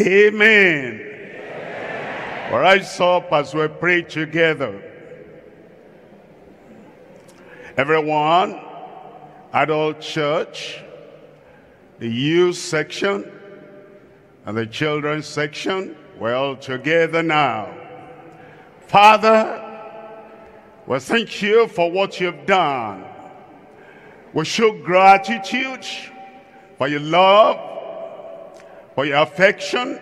Amen. Rise up as we pray together. Everyone, adult church, the youth section, and the children's section, we're all together now. Father, we thank you for what you've done. We show gratitude for your love, for your affection,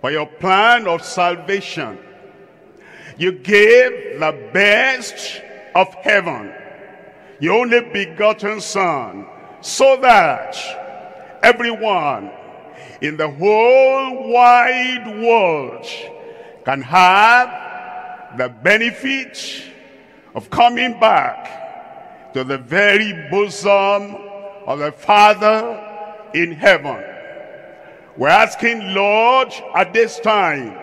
for your plan of salvation. You gave the best of heaven, your only begotten Son, so that everyone in the whole wide world can have the benefit of coming back to the very bosom of the Father in heaven. We're asking, Lord, at this time,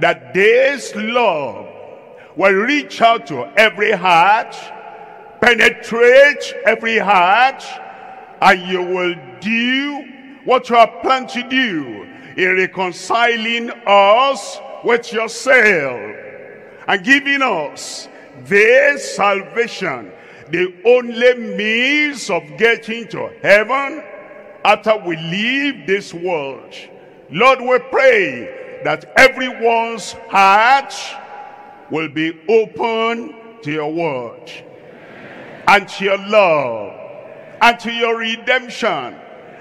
that this love will reach out to every heart, penetrate every heart, and you will do what you have planned to do in reconciling us with yourself and giving us this salvation, the only means of getting to heaven after we leave this world. Lord, we pray that everyone's heart will be open to your word and to your love and to your redemption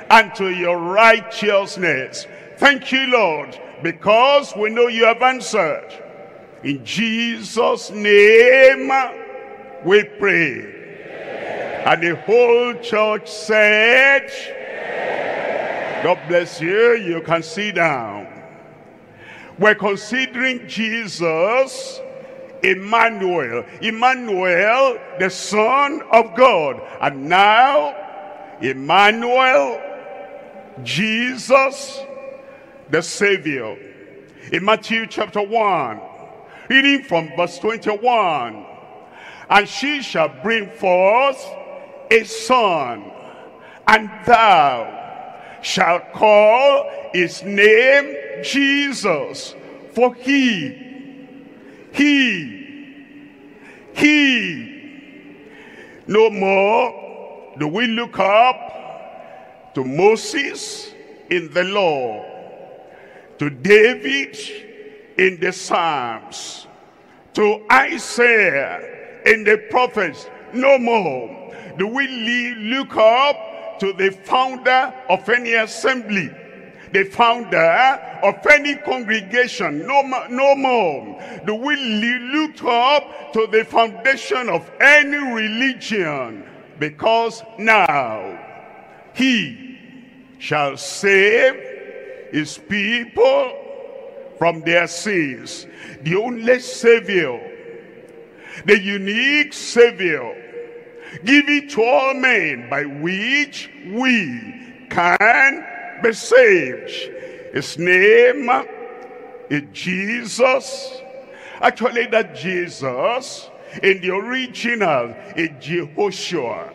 and to your righteousness. Thank you, Lord, because we know you have answered. In Jesus' name we pray. And the whole church said, God bless you. You can sit down. We're considering Jesus, Emmanuel. Emmanuel, the Son of God. And now, Emmanuel, Jesus, the Savior. In Matthew chapter 1, reading from verse 21. And she shall bring forth a son, and thou shall call his name Jesus. For he, he, he, no more do we look up to Moses in the law, to David in the Psalms, to Isaiah in the prophets. No more do we look up to the founder of any assembly, the founder of any congregation, no, no more. Do we look up to the foundation of any religion? Because now he shall save his people from their sins. The only Savior, the unique Savior, give it to all men by which we can be saved. His name is Jesus. Actually, that Jesus in the original is Jehoshua,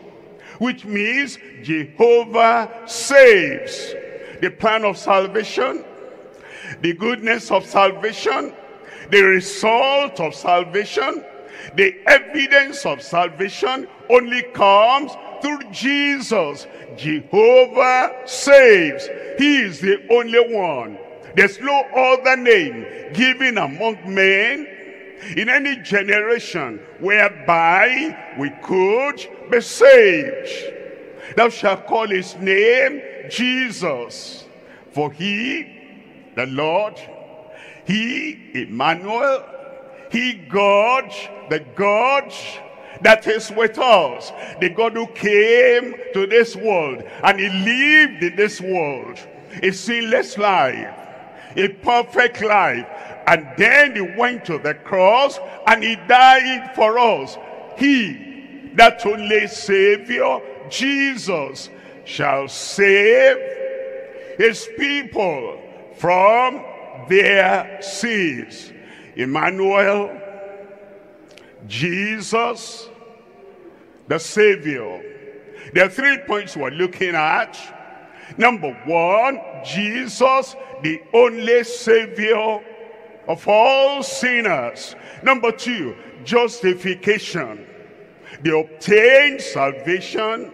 which means Jehovah saves. The plan of salvation, the goodness of salvation, the result of salvation, the evidence of salvation only comes through Jesus. Jehovah saves. He is the only one. There's no other name given among men in any generation whereby we could be saved. Thou shalt call his name Jesus. For he, the Lord, he, Emmanuel, he, God, the God that is with us. The God who came to this world and he lived in this world. A sinless life, a perfect life. And then he went to the cross and he died for us. He, that only Savior, Jesus, shall save his people from their sins. Emmanuel, Jesus, the Savior. There are three points we're looking at. Number one, Jesus, the only Savior of all sinners. Number two, justification. They obtained salvation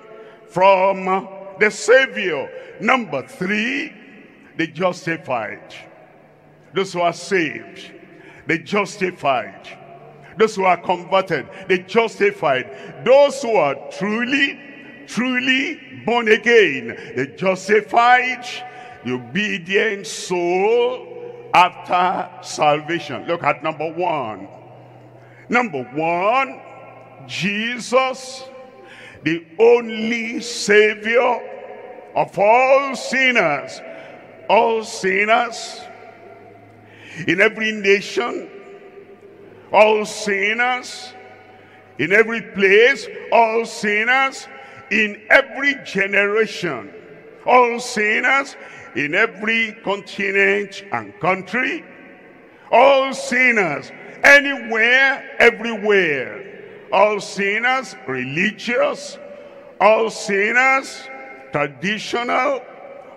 from the Savior. Number three, they justified. Those who are saved, they justified. Those who are converted, they justified. Those who are truly, truly born again, they justified the obedient soul after salvation. Look at number one. Number one, Jesus, the only Savior of all sinners. All sinners in every nation, all sinners. In every place, all sinners. In every generation, all sinners. In every continent and country, all sinners. Anywhere, everywhere, all sinners religious, all sinners traditional,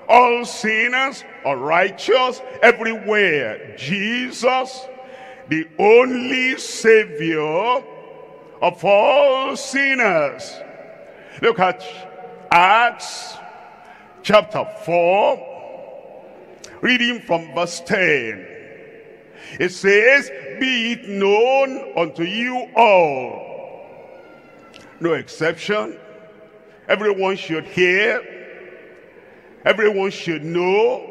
all sinners are righteous everywhere. Jesus, the only Savior of all sinners. Look at Acts chapter 4, reading from verse 10. It says, Be it known unto you all. No exception. Everyone should hear. Everyone should know.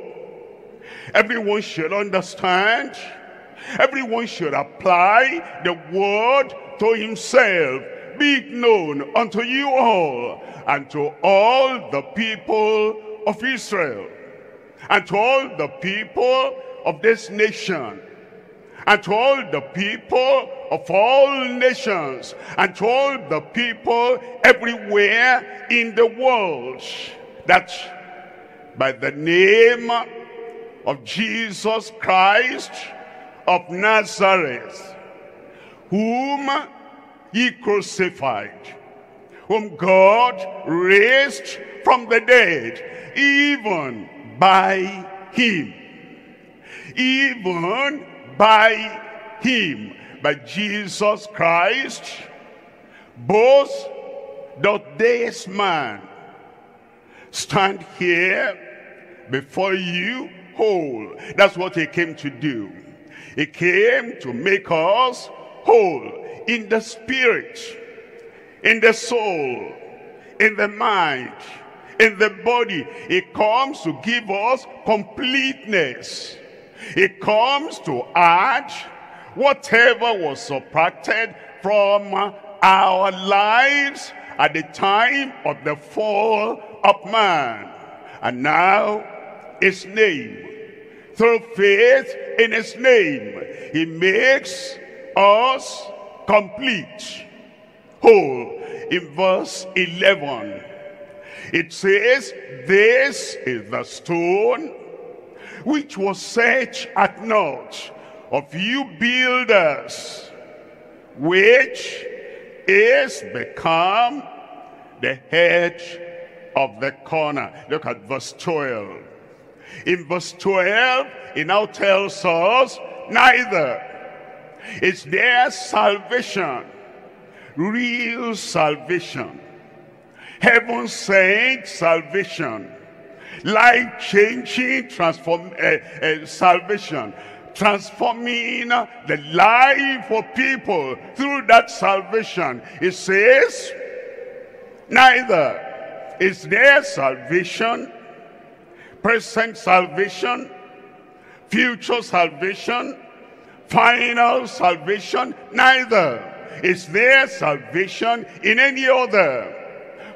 Everyone should understand. Everyone should apply the word to himself. Be it known unto you all and to all the people of Israel and to all the people of this nation and to all the people of all nations and to all the people everywhere in the world that by the name of Jesus Christ of Nazareth whom he crucified whom God raised from the dead even by him. Even by him, by Jesus Christ, both doth this man stand here before you whole. That's what he came to do. He came to make us whole in the spirit, in the soul, in the mind, in the body. He comes to give us completeness. It comes to add whatever was subtracted from our lives at the time of the fall of man. And now his name, through faith in his name, he makes us complete, whole. In verse 11, it says, this is the stone which was set at naught of you builders, which is become the head of the corner. Look at verse 12. In verse 12, it now tells us, neither is there salvation, real salvation, heaven sent salvation, life-changing transform uh, uh, salvation transforming the life of people through that salvation it says neither is there salvation present salvation future salvation final salvation neither is there salvation in any other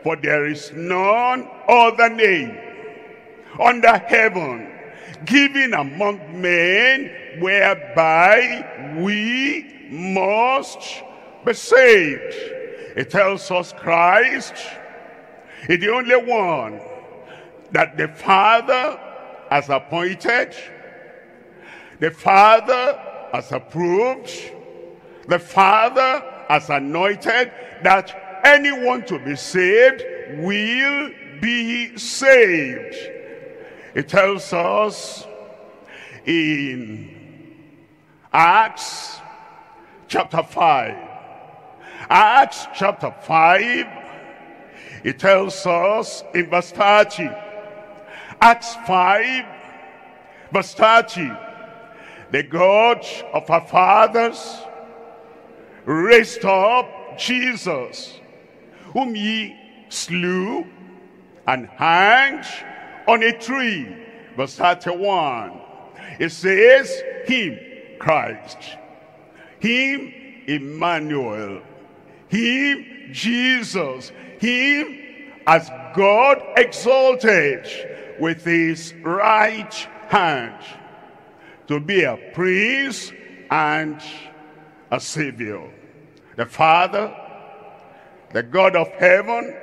for there is none other name under heaven, given among men, whereby we must be saved. It tells us Christ is the only one that the Father has appointed, the Father has approved, the Father has anointed that anyone to be saved will be saved It tells us in Acts chapter 5. Acts chapter 5, it tells us in verse 30. Acts 5, verse 30. The God of our fathers raised up Jesus, whom ye slew and hanged on a tree. Verse 31. It says, Him, Christ. Him, Emmanuel. Him, Jesus. Him, as God exalted with his right hand to be a priest and a savior. The Father, the God of heaven,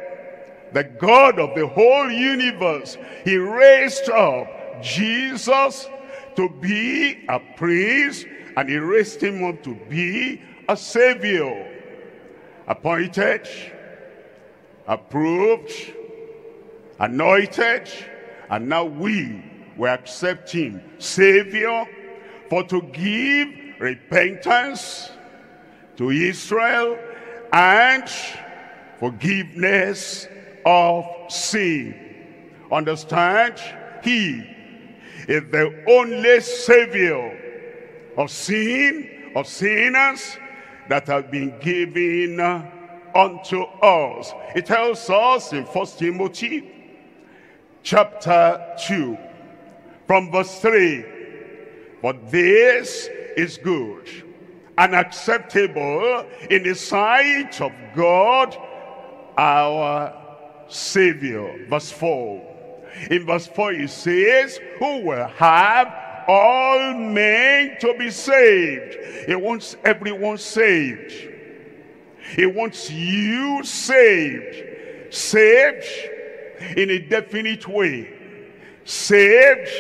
the God of the whole universe, he raised up Jesus to be a priest and he raised him up to be a savior. Appointed, approved, anointed, and now we will accept him. Savior, for to give repentance to Israel and forgiveness of sin. Understand? He is the only Savior of sin, of sinners that have been given uh, unto us. It tells us in First Timothy chapter 2 from verse 3 but this is good and acceptable in the sight of God our Savior. Verse 4. In verse 4 it says, who will have all men to be saved. He wants everyone saved. He wants you saved. Saved in a definite way. Saved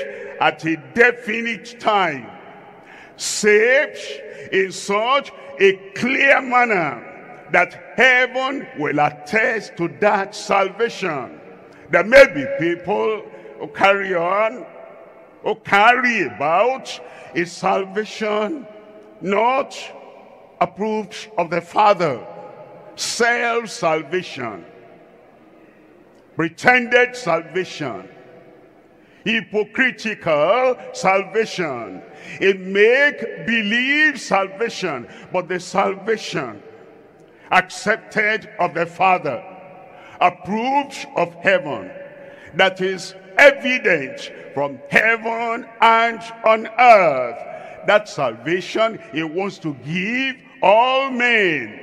at a definite time. Saved in such a clear manner that heaven will attest to that salvation. There may be people who carry on, who carry about a salvation not approved of the Father. Self-salvation. Pretended salvation. Hypocritical salvation. A make-believe salvation. But the salvation accepted of the Father, approved of heaven, that is evident from heaven and on earth. That salvation he wants to give all men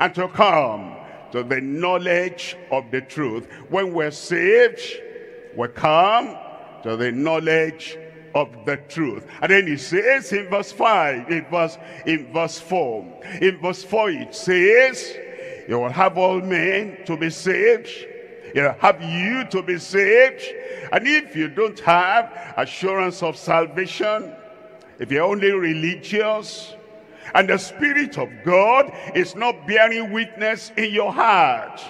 and to come to the knowledge of the truth. When we're saved, we come to the knowledge of the truth. And then he says in verse 5, in verse, in verse 4, in verse 4 it says, you will have all men to be saved. He'll have you to be saved. And if you don't have assurance of salvation, if you're only religious, and the Spirit of God is not bearing witness in your heart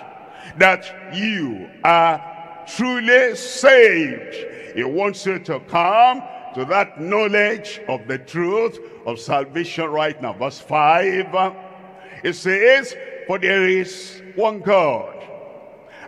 that you are truly saved. He wants you to come to that knowledge of the truth of salvation right now. Verse 5, it says, For there is one God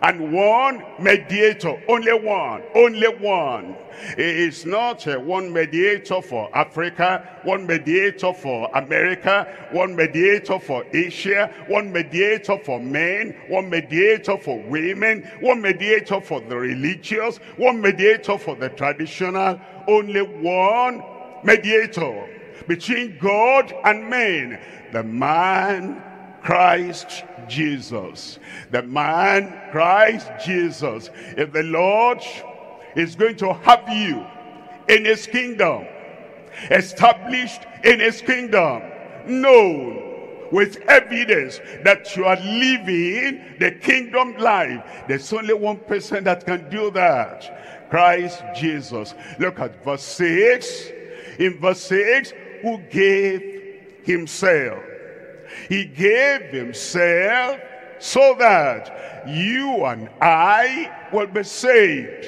and one mediator, only one, only one. It is not uh, one mediator for Africa, one mediator for America, one mediator for Asia, one mediator for men, one mediator for women, one mediator for the religious, one mediator for the traditional, only one mediator between God and men, the man Christ Jesus. The man Christ Jesus. If the Lord is going to have you in his kingdom, established in his kingdom, known with evidence that you are living the kingdom life. There's only one person that can do that. Christ Jesus. Look at verse 6. In verse 6, who gave himself. He gave himself so that you and I will be saved.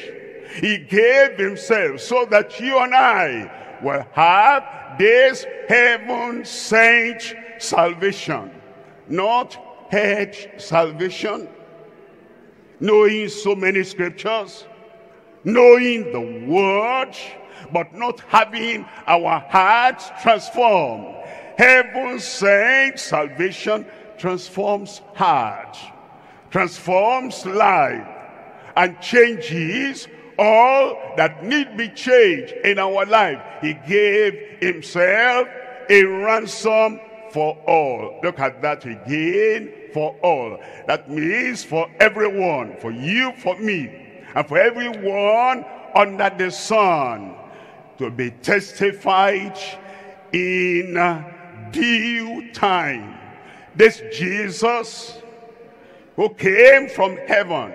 He gave himself so that you and I will have this heaven sent salvation. Not head salvation. Knowing so many scriptures. Knowing the word. But not having our hearts transformed. Heaven sent salvation transforms heart. Transforms life. And changes all that need be changed in our life. He gave himself a ransom for all. Look at that again, for all. That means for everyone, for you, for me, and for everyone under the sun to be testified in due time. This Jesus who came from heaven,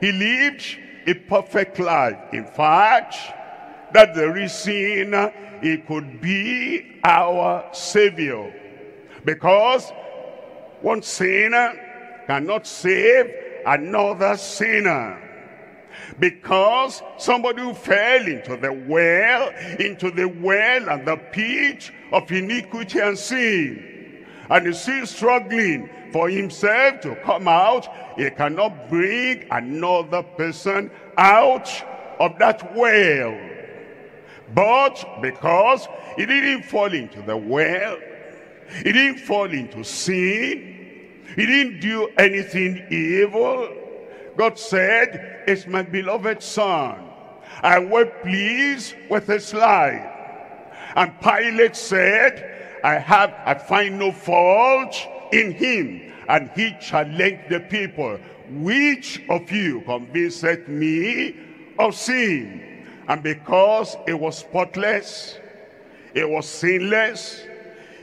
he lived a perfect life. In fact, that the reason he could be our Savior. Because one sinner cannot save another sinner. Because somebody who fell into the well, into the well and the pit of iniquity and sin, and is still struggling for himself to come out, he cannot bring another person out of that well. But because he didn't fall into the well, he didn't fall into sin, he didn't do anything evil, God said, it's my beloved son. I was pleased with his life. And Pilate said, I have, I find no fault in him. And he challenged the people, which of you convinced me of sin? And because it was spotless, it was sinless,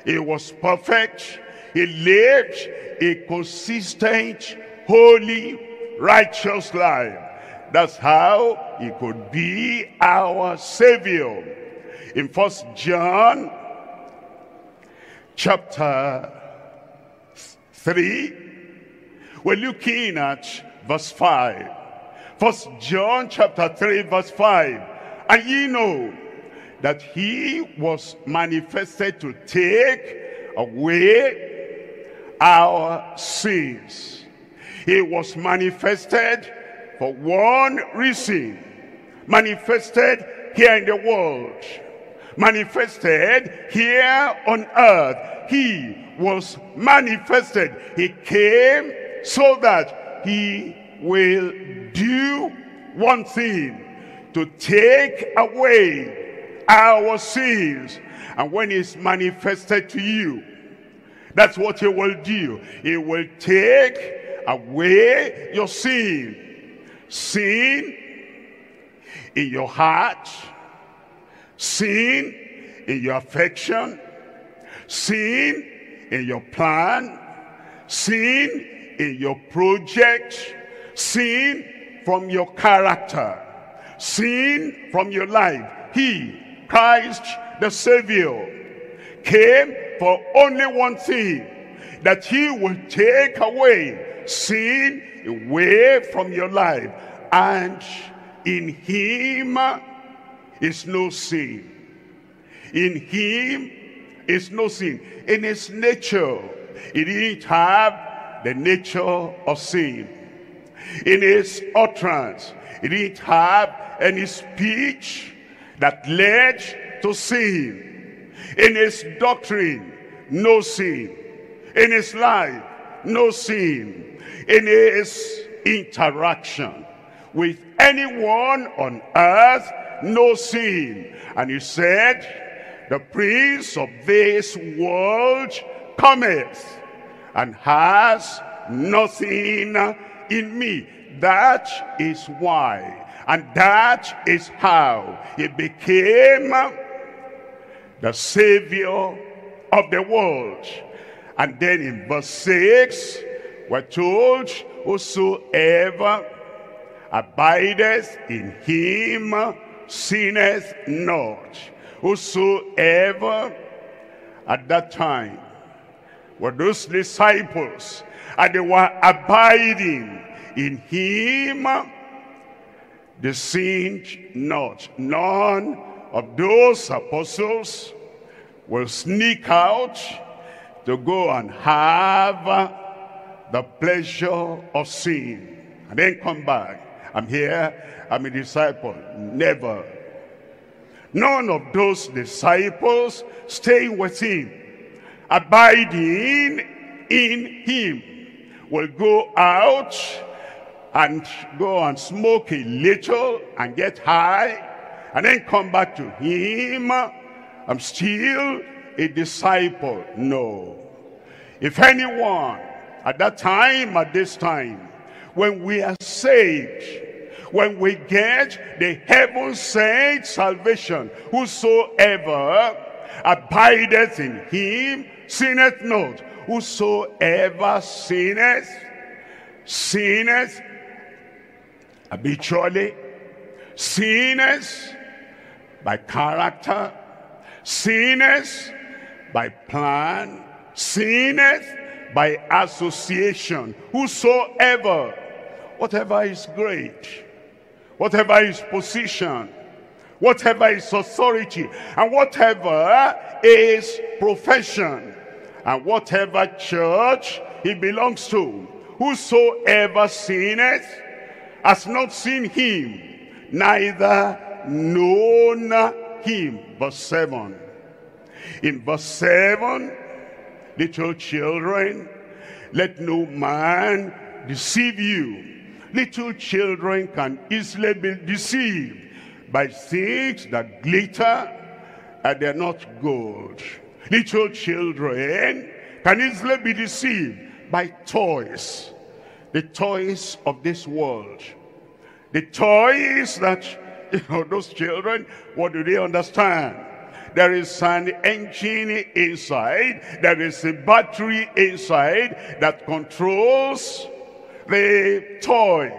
it was perfect, he lived a consistent, holy, righteous life. That's how he could be our Savior. In First John chapter 3, we're looking at verse 5. First John chapter 3 verse 5. And ye know that he was manifested to take away our sins. He was manifested for one reason. Manifested here in the world. Manifested here on earth. He was manifested. He came so that he will do one thing, to take away our sins. And when he's manifested to you, that's what he will do. He will take away your sin. Sin in your heart, sin in your affection, sin in your plan, sin in your project, sin from your character, sin from your life. He, Christ the Savior, came for only one thing, that he will take away sin away from your life. And in him is no sin. In him is no sin. In his nature, he didn't have the nature of sin. In his utterance, he didn't have any speech that led to sin. In his doctrine, no sin. In his life, no sin. In his interaction with anyone on earth, no sin. And he said, the prince of this world cometh and has nothing in me. That is why. And that is how he became the savior of the world. And then in verse 6, we're told, whosoever abideth in him sinneth not whosoever at that time were those disciples and they were abiding in him they sinned not. None of those apostles will sneak out to go and have the pleasure of sin and then come back. I'm here, I'm a disciple. Never. None of those disciples staying with him, abiding in him, will go out and go and smoke a little and get high and then come back to him. I'm still a disciple. No. If anyone at that time, at this time, when we are saved, when we get the heaven-sent salvation, whosoever abideth in him sinneth not. Whosoever sinneth, sinneth habitually, sinners by character, sinners by plan, sinners by association. Whosoever, whatever is great, whatever is position, whatever is authority, and whatever is profession, and whatever church he belongs to, whosoever sinneth, has not seen him, neither known him. Verse 7. In verse 7, little children, let no man deceive you. Little children can easily be deceived by things that glitter and they're not gold. Little children can easily be deceived by toys, the toys of this world. The toys that, you know, those children, what do they understand? There is an engine inside. There is a battery inside that controls the toy.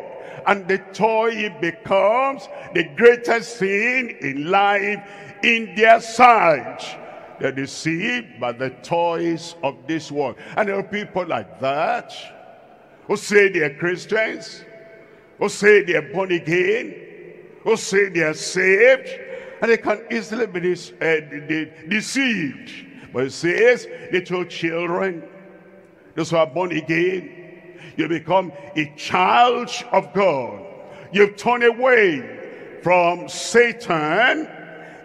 And the toy becomes the greatest thing in life in their sight. They're deceived by the toys of this world. And there are people like that who say they're Christians, who say they're born again, who say they're saved, and they can easily be uh, deceived. But it says, little children, those who are born again, you become a child of God. You've turned away from Satan,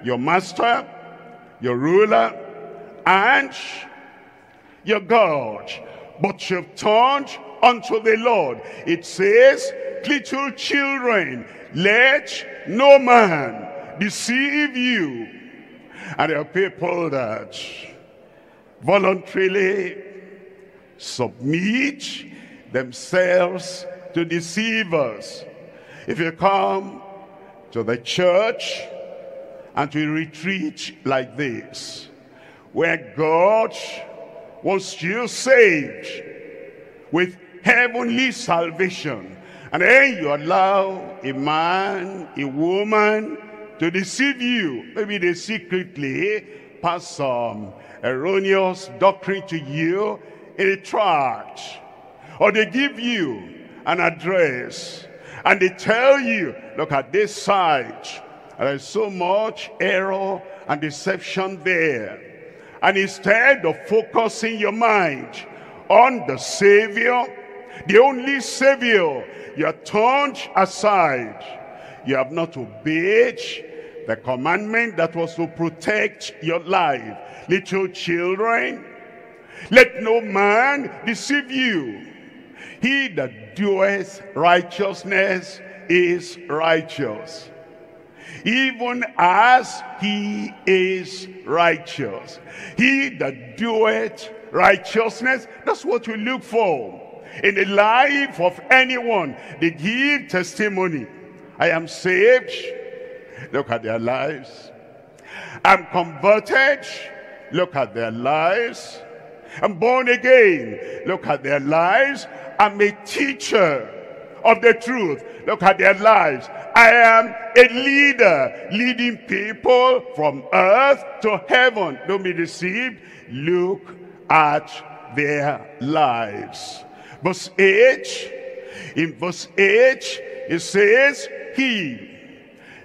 your master, your ruler, and your God. But you've turned unto the Lord. It says, little children, let no man deceive you. And there are people that voluntarily submit themselves to deceivers. If you come to the church and to retreat like this, where God wants you saved with heavenly salvation, and then you allow a man, a woman to deceive you. Maybe they secretly pass some erroneous doctrine to you in a tract. Or they give you an address and they tell you, look at this site. There's so much error and deception there. And instead of focusing your mind on the Savior, the only Savior, you are turned aside. You have not obeyed the commandment that was to protect your life. Little children, let no man deceive you. He that doeth righteousness is righteous, even as he is righteous. He that doeth righteousness, that's what we look for in the life of anyone. They give testimony. I am saved. Look at their lives. I'm converted. Look at their lives. I'm born again. Look at their lives. I'm a teacher of the truth. Look at their lives. I am a leader, leading people from earth to heaven. Don't be deceived. Look at their lives. Verse 8, in verse 8, it says, he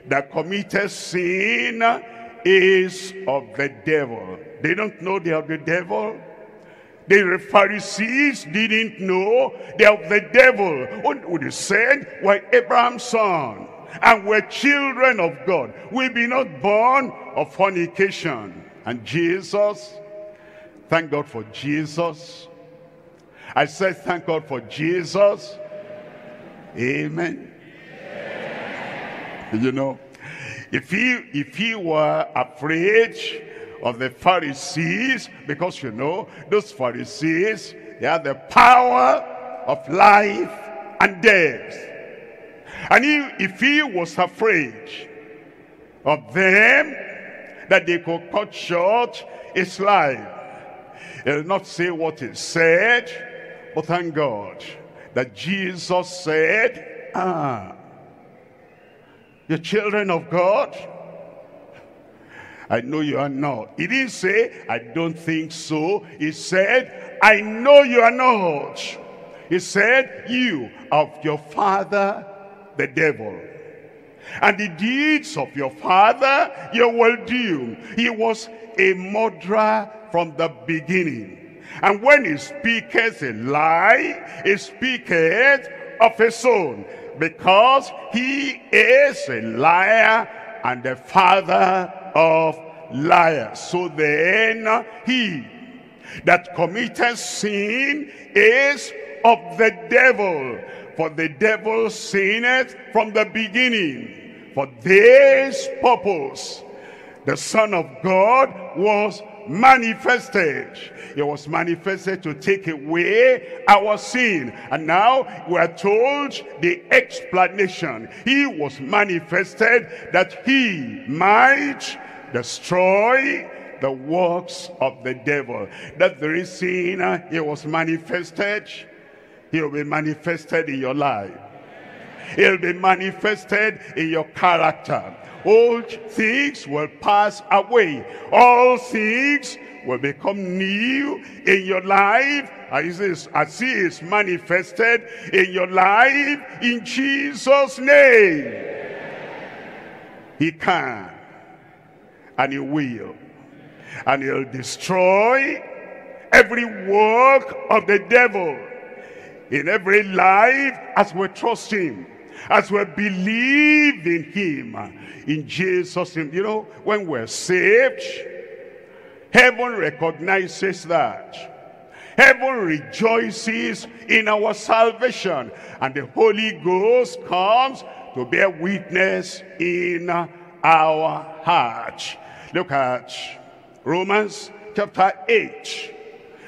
that committed sin is of the devil. They don't know they are the devil. The Pharisees didn't know they are the devil. What would he said? We're Abraham's son and we're children of God. We be not born of fornication. And Jesus, thank God for Jesus. I said thank God for Jesus. Amen. You know, if he, if he were afraid of the Pharisees, because you know, those Pharisees, they have the power of life and death. And he, if he was afraid of them, that they could cut short his life, he'll not say what he said, but thank God that Jesus said, ah, the children of God, I know you are not. He didn't say, I don't think so. He said, I know you are not. He said, you of your father, the devil. And the deeds of your father you will do. He was a murderer from the beginning. And when he speaketh a lie, he speaketh of his own because he is a liar and the father of liars. So then he that committed sin is of the devil. For the devil sinned from the beginning. For this purpose, the Son of God was manifested. He was manifested to take away our sin. And now we are told the explanation. He was manifested that he might destroy the works of the devil. That the reason he was manifested, he will be manifested in your life. He'll be manifested in your character old things will pass away. All things will become new in your life as, is, as he is manifested in your life in Jesus' name. He can and he will. And he'll destroy every work of the devil in every life as we trust him as we believe in him. In Jesus name. You know when we're saved heaven recognizes that. Heaven rejoices in our salvation. And the Holy Ghost comes to bear witness in our heart. Look at Romans chapter 8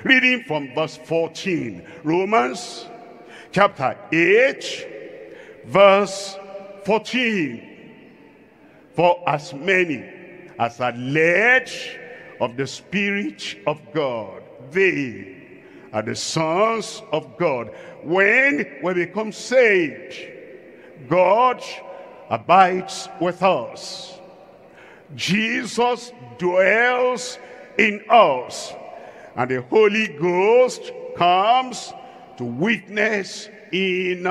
reading from verse 14 Romans chapter 8 verse 14. For as many as are led of the Spirit of God, they are the sons of God. When we become saved, God abides with us. Jesus dwells in us. And the Holy Ghost comes to witness in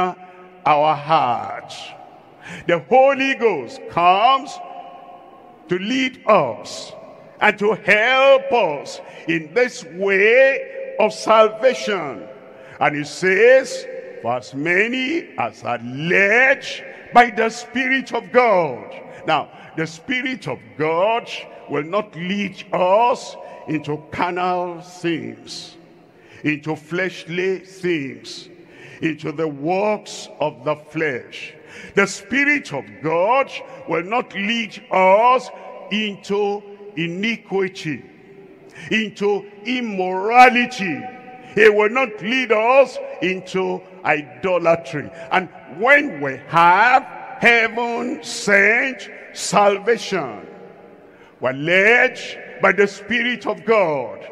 our hearts. The Holy Ghost comes to lead us and to help us in this way of salvation. And he says, for as many as are led by the Spirit of God. Now, the Spirit of God will not lead us into carnal things, into fleshly things into the works of the flesh. The Spirit of God will not lead us into iniquity, into immorality. He will not lead us into idolatry. And when we have heaven sent salvation, we're led by the Spirit of God.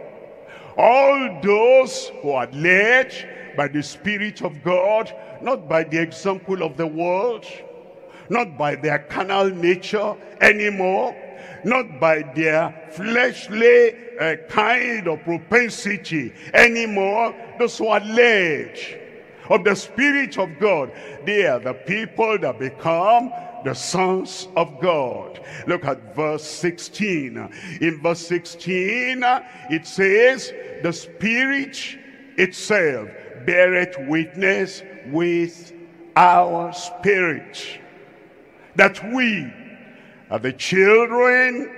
All those who are led by the Spirit of God, not by the example of the world, not by their carnal nature anymore, not by their fleshly uh, kind of propensity anymore. Those who are led of the Spirit of God, they are the people that become the sons of God. Look at verse 16. In verse 16, it says, the Spirit itself beareth witness with our spirit that we are the children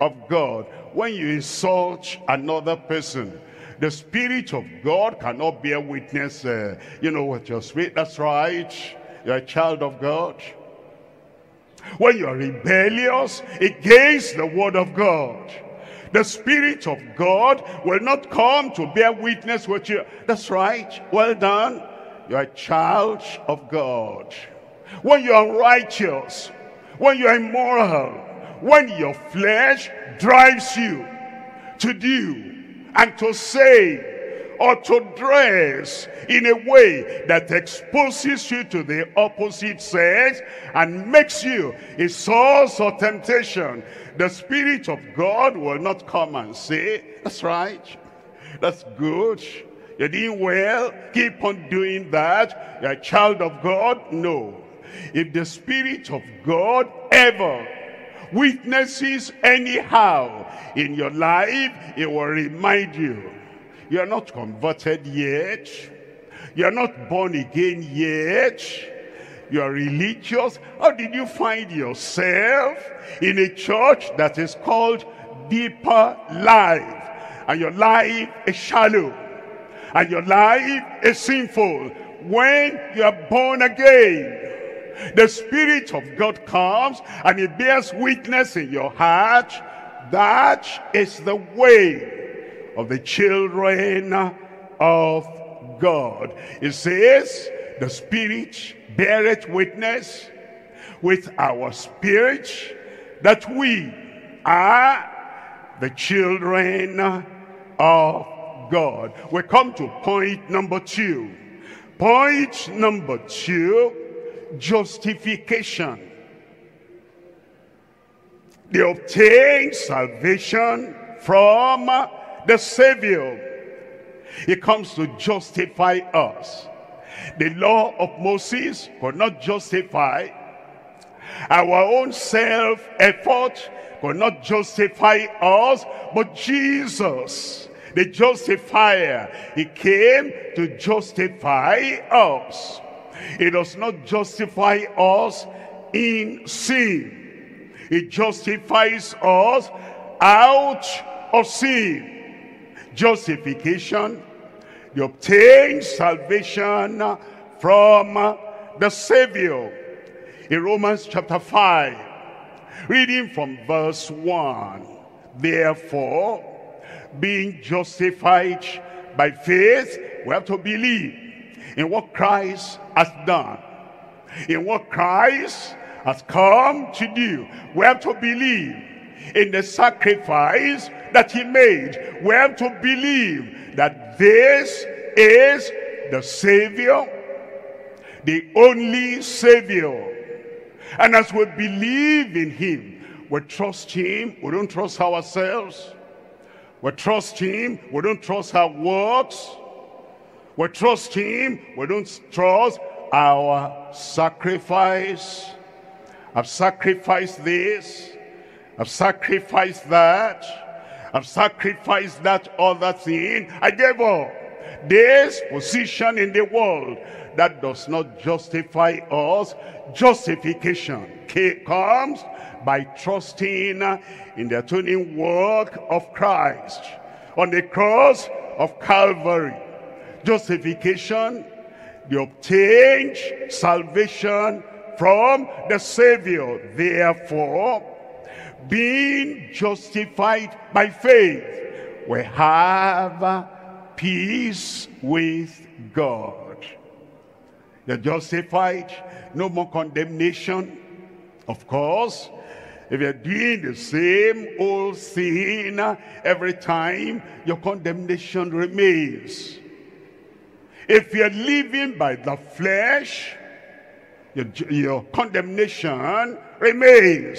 of God. When you insult another person, the Spirit of God cannot bear witness, uh, you know what your spirit, that's right, you're a child of God. When you're rebellious against the word of God, the Spirit of God will not come to bear witness with you. That's right, well done, you're a child of God. When you're righteous, when you're immoral, when your flesh drives you to do and to say or to dress in a way that exposes you to the opposite sex and makes you a source of temptation, the Spirit of God will not come and say, that's right, that's good, you're doing well, keep on doing that, you're a child of God. No. If the Spirit of God ever witnesses anyhow in your life, it will remind you, you're not converted yet. You're not born again yet. You're religious. How did you find yourself in a church that is called Deeper Life? And your life is shallow. And your life is sinful. When you are born again, the Spirit of God comes and He bears witness in your heart. That is the way of the children of God. It says, the Spirit beareth witness with our spirit that we are the children of God. We come to point number two. Point number two justification. They obtain salvation from the Savior. He comes to justify us. The law of Moses could not justify. Our own self-effort could not justify us. But Jesus, the justifier, he came to justify us. He does not justify us in sin. He justifies us out of sin. Justification, you obtain salvation from the Savior. In Romans chapter 5, reading from verse 1. Therefore, being justified by faith, we have to believe in what Christ has done, in what Christ has come to do. We have to believe in the sacrifice that he made. We have to believe that this is the Savior, the only Savior. And as we believe in him, we trust him, we don't trust ourselves. We trust him, we don't trust our works. We trust him. We don't trust our sacrifice. I've sacrificed this. I've sacrificed that. I've sacrificed that other thing. I gave up this position in the world. That does not justify us. Justification comes by trusting in the atoning work of Christ on the cross of Calvary justification, they obtained salvation from the Savior. Therefore, being justified by faith, we have peace with God. You're justified, no more condemnation. Of course, if you're doing the same old sin uh, every time, your condemnation remains. If you're living by the flesh, your, your condemnation remains.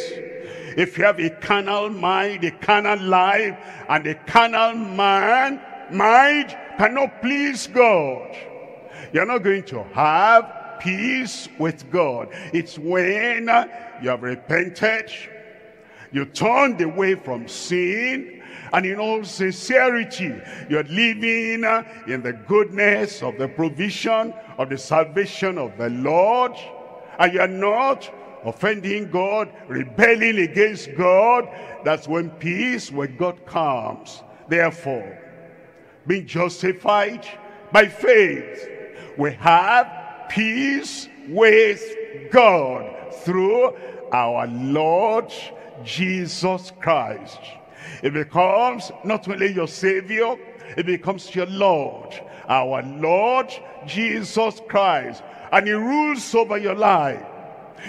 If you have a carnal mind, a carnal life, and a carnal man, mind cannot please God, you're not going to have peace with God. It's when you have repented, you turned away from sin, and in all sincerity, you're living in the goodness of the provision of the salvation of the Lord, and you're not offending God, rebelling against God, that's when peace with God comes. Therefore, being justified by faith, we have peace with God through our Lord Jesus Christ. It becomes not only your Savior, it becomes your Lord, our Lord Jesus Christ. And He rules over your life.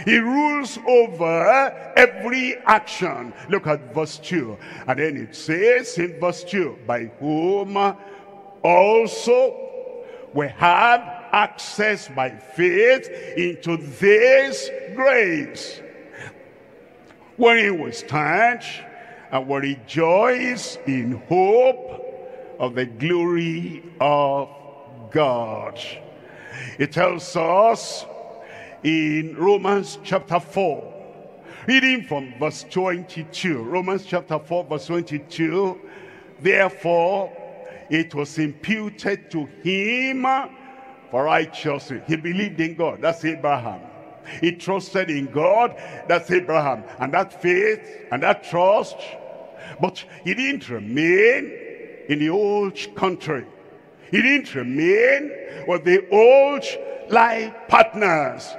He rules over eh, every action. Look at verse 2. And then it says in verse 2, by whom also we have access by faith into this grace. Wherein we stand and we rejoice in hope of the glory of God. It tells us in Romans chapter 4. Reading from verse 22. Romans chapter 4 verse 22. Therefore, it was imputed to him for righteousness. He believed in God. That's Abraham. He trusted in God. That's Abraham. And that faith and that trust. But he didn't remain in the old country. He didn't remain with the old life partners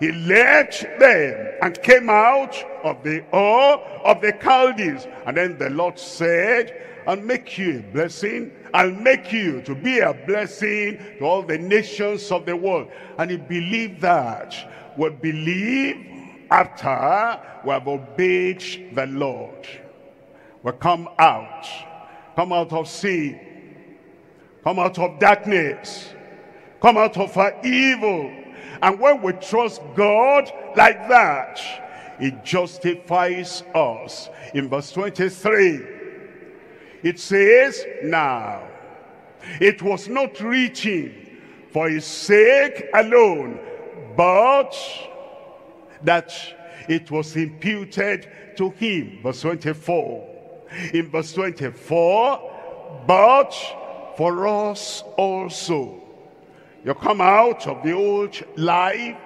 he left them and came out of the Ur of the Chaldees. And then the Lord said, I'll make you a blessing. I'll make you to be a blessing to all the nations of the world. And he believed that. We believe after we have obeyed the Lord. We come out. Come out of sin. Come out of darkness. Come out of our evil and when we trust God like that, it justifies us. In verse 23, it says, Now, it was not reaching for his sake alone, but that it was imputed to him. Verse 24. In verse 24, but for us also you come out of the old life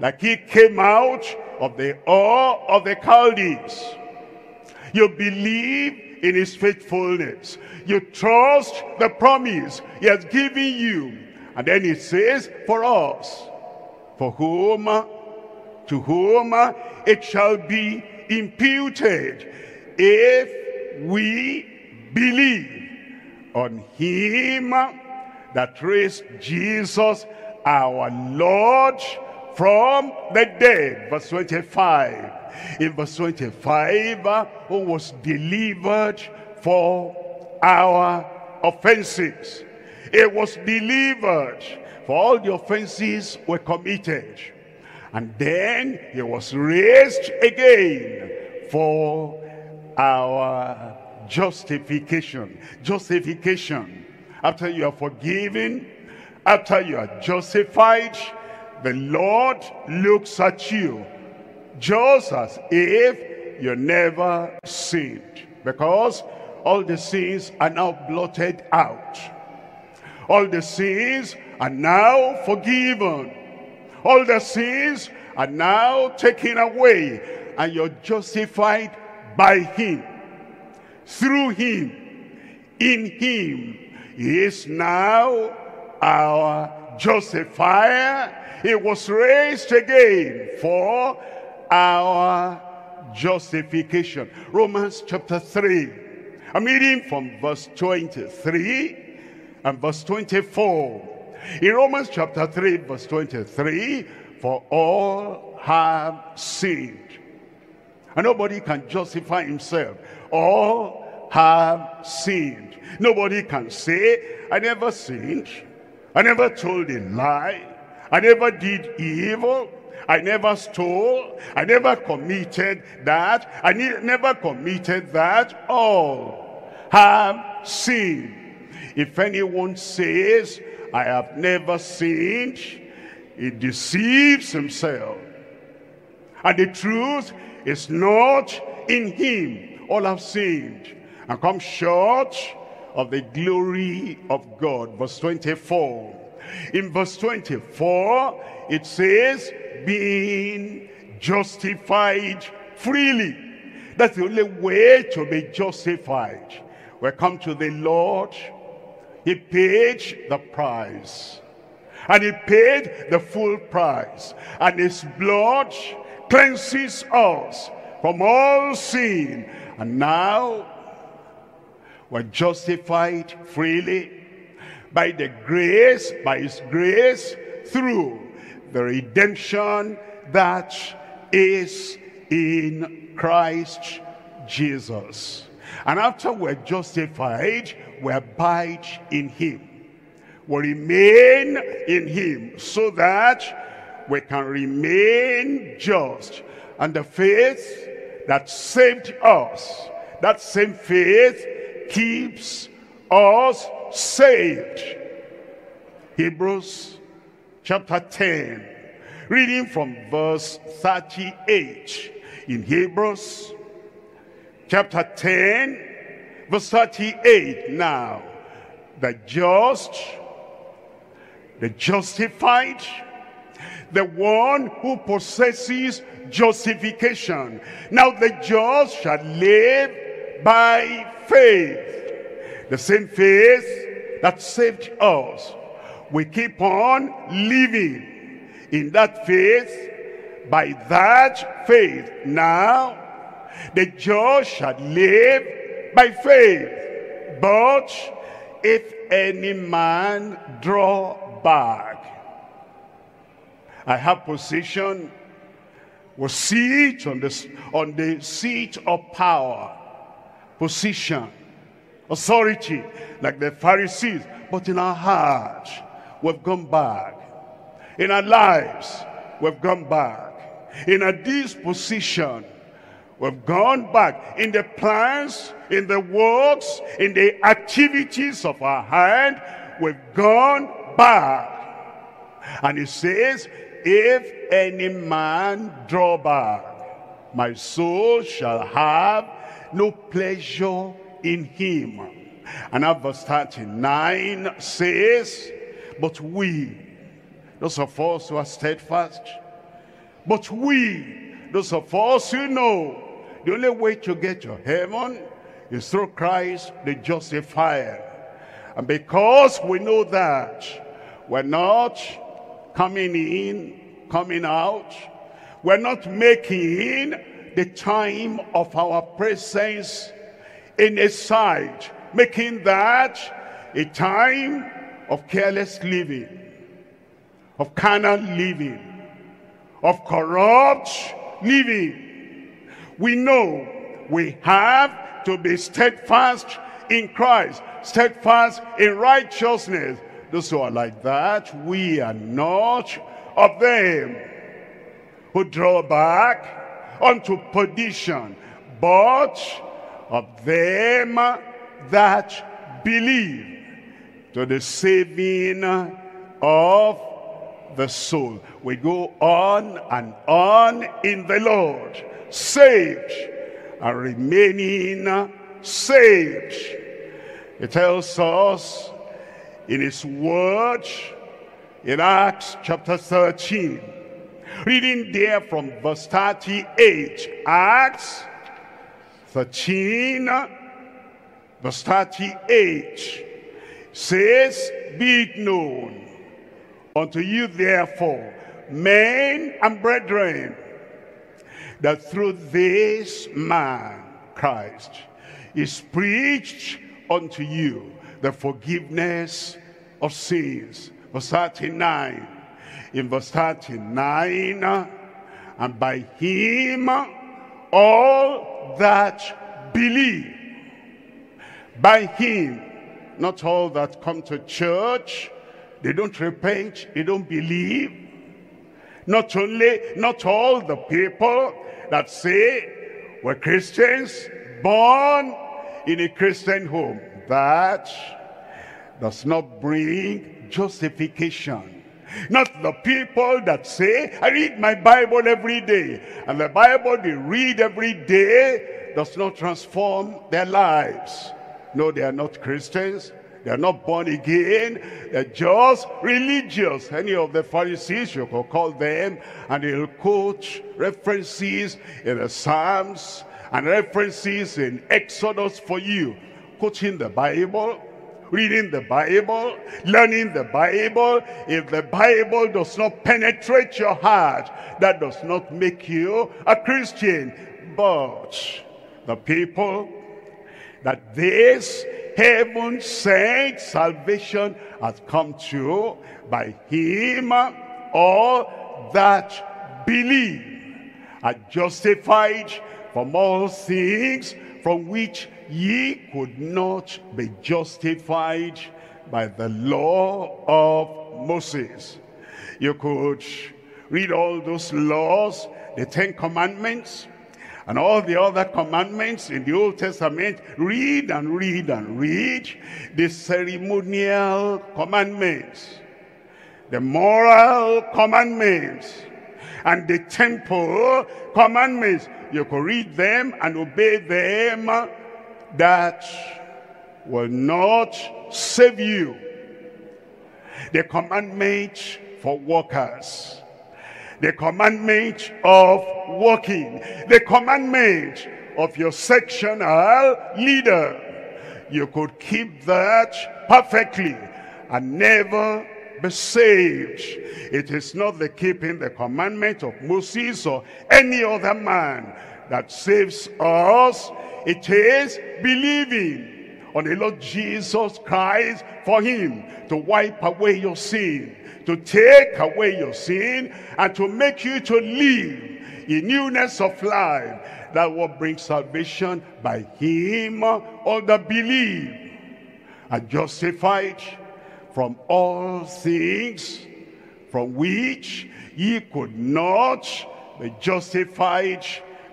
like he came out of the Ur of the Chaldees. You believe in his faithfulness. You trust the promise he has given you. And then he says, for us, for whom, to whom it shall be imputed if we believe on him that raised Jesus our Lord from the dead. Verse 25. In verse 25, uh, who was delivered for our offenses. It was delivered for all the offenses were committed. And then he was raised again for our justification. Justification after you are forgiven, after you are justified, the Lord looks at you just as if you never sinned. Because all the sins are now blotted out. All the sins are now forgiven. All the sins are now taken away. And you're justified by him. Through him. In him he is now our justifier. He was raised again for our justification. Romans chapter 3. I'm reading from verse 23 and verse 24. In Romans chapter 3 verse 23, for all have sinned. And nobody can justify himself. All have sinned Nobody can say, I never sinned. I never told a lie. I never did evil. I never stole. I never committed that. I never committed that. All have sinned. If anyone says, I have never sinned, he deceives himself. And the truth is not in him. All have sinned and come short of the glory of God. Verse 24. In verse 24, it says, being justified freely. That's the only way to be justified. We come to the Lord. He paid the price. And he paid the full price. And his blood cleanses us from all sin. And now we're justified freely by the grace, by his grace, through the redemption that is in Christ Jesus. And after we're justified, we abide in him. We remain in him so that we can remain just. And the faith that saved us, that same faith keeps us saved. Hebrews chapter 10, reading from verse 38. In Hebrews chapter 10, verse 38. Now, the just, the justified, the one who possesses justification. Now the just shall live by faith. The same faith that saved us. We keep on living in that faith. By that faith. Now, the just shall live by faith. But if any man draw back, I have position, will sit on the, on the seat of power, position, authority, like the Pharisees. But in our heart, we've gone back. In our lives, we've gone back. In a disposition, We've gone back in the plans, in the works, in the activities of our hand. We've gone back. And he says, if any man draw back, my soul shall have no pleasure in him. And now verse 39 says, but we, those of us who are steadfast, but we, those of us who know the only way to get to heaven is through Christ the justifier. And because we know that, we're not coming in, coming out. We're not making the time of our presence in a sight, making that a time of careless living, of carnal living, of corrupt living, we know we have to be steadfast in Christ, steadfast in righteousness. Those who are like that, we are not of them who draw back unto perdition, but of them that believe to the saving of the soul. We go on and on in the Lord saved and remaining saved. It tells us in his word in Acts chapter 13. Reading there from verse 38. Acts 13 verse 38 says, Be it known unto you therefore, men and brethren, that through this man, Christ, is preached unto you the forgiveness of sins. Verse 39. In verse 39, and by him all that believe. By him, not all that come to church, they don't repent, they don't believe. Not only, not all the people that say we're Christians born in a Christian home. That does not bring justification. Not the people that say, I read my Bible every day. And the Bible they read every day does not transform their lives. No, they are not Christians. They are not born again. They're just religious. Any of the Pharisees, you could call them, and they'll quote references in the Psalms and references in Exodus for you. Quoting the Bible, reading the Bible, learning the Bible. If the Bible does not penetrate your heart, that does not make you a Christian. But the people that this heaven sent salvation has come to by him all that believe are justified from all things from which ye could not be justified by the law of Moses. You could read all those laws, the Ten Commandments, and all the other commandments in the Old Testament. Read and read and read the ceremonial commandments, the moral commandments, and the temple commandments. You could read them and obey them that will not save you. The commandment for workers. The commandment of working. The commandment of your sectional leader. You could keep that perfectly and never be saved. It is not the keeping the commandment of Moses or any other man that saves us. It is believing on the Lord Jesus Christ for him to wipe away your sin, to take away your sin, and to make you to live in newness of life. That will bring salvation by him or the believe are justified from all things from which ye could not be justified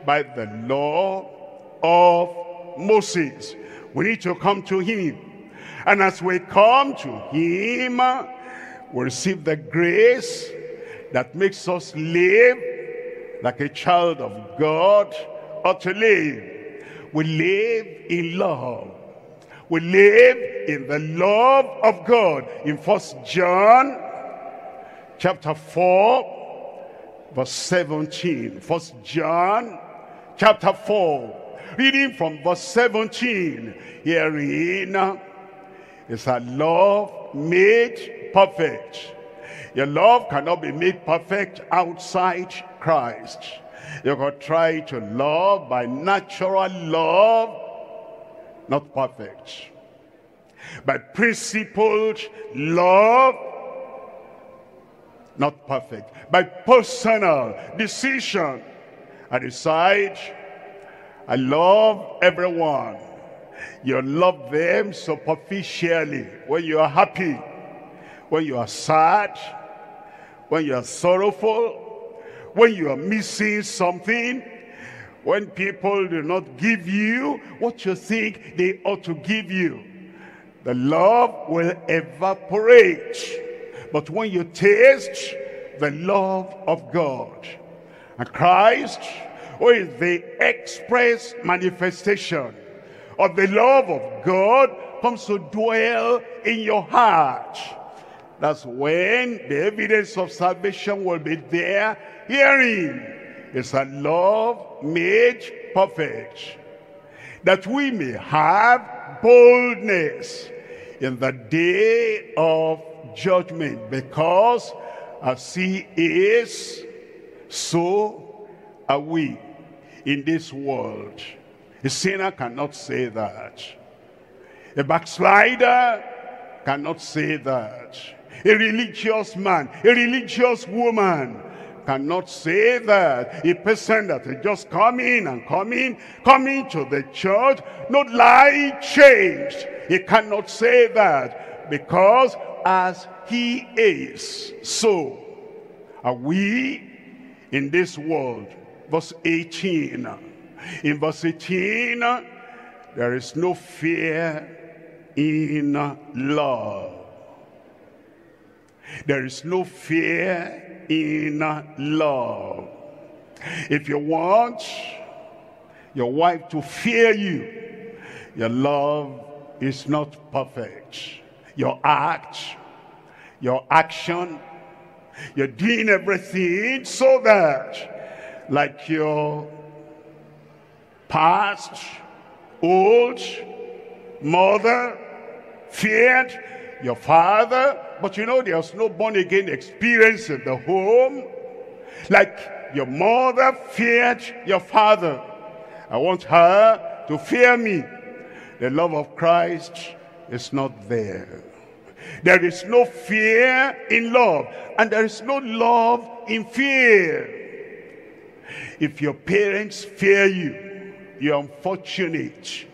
by the law of Moses. We need to come to him. And as we come to him, we receive the grace that makes us live like a child of God ought to live. We live in love. We live in the love of God. In First John chapter 4, verse 17. First John chapter 4 Reading from verse 17, herein is a love made perfect. Your love cannot be made perfect outside Christ. You could try to love by natural love, not perfect. By principled love, not perfect. By personal decision, I decide I love everyone. You love them superficially. When you are happy, when you are sad, when you are sorrowful, when you are missing something, when people do not give you what you think they ought to give you, the love will evaporate. But when you taste the love of God, and Christ who is the express manifestation of the love of God comes to dwell in your heart. That's when the evidence of salvation will be there. Hearing is a love made perfect. That we may have boldness in the day of judgment. Because as he is, so are we in this world. A sinner cannot say that. A backslider cannot say that. A religious man, a religious woman cannot say that. A person that just coming and come coming, coming to the church, not life changed. He cannot say that because as he is, so are we in this world verse 18. In verse 18, there is no fear in love. There is no fear in love. If you want your wife to fear you, your love is not perfect. Your act, your action, you're doing everything so that like your past, old mother feared your father, but you know there's no born again experience in the home. Like your mother feared your father. I want her to fear me. The love of Christ is not there. There is no fear in love, and there is no love in fear. If your parents fear you, you're unfortunate.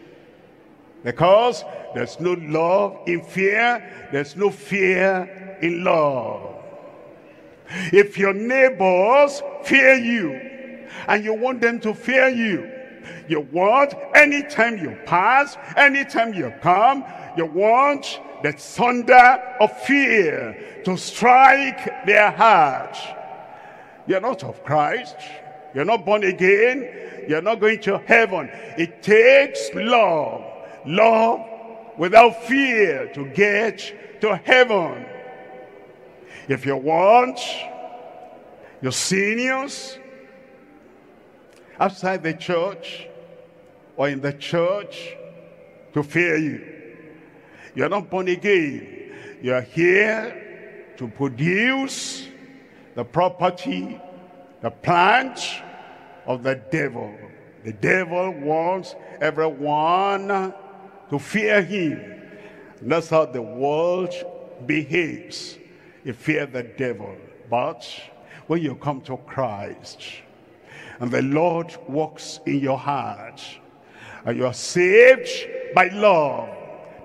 Because there's no love in fear, there's no fear in love. If your neighbors fear you, and you want them to fear you, you want anytime you pass, anytime you come, you want the thunder of fear to strike their heart. You're not of Christ. You're not born again. You're not going to heaven. It takes love. Love without fear to get to heaven. If you want your seniors outside the church or in the church to fear you, you're not born again. You're here to produce the property, the plant of the devil. The devil wants everyone to fear him. And that's how the world behaves. You fear the devil. But when you come to Christ, and the Lord walks in your heart, and you are saved by love,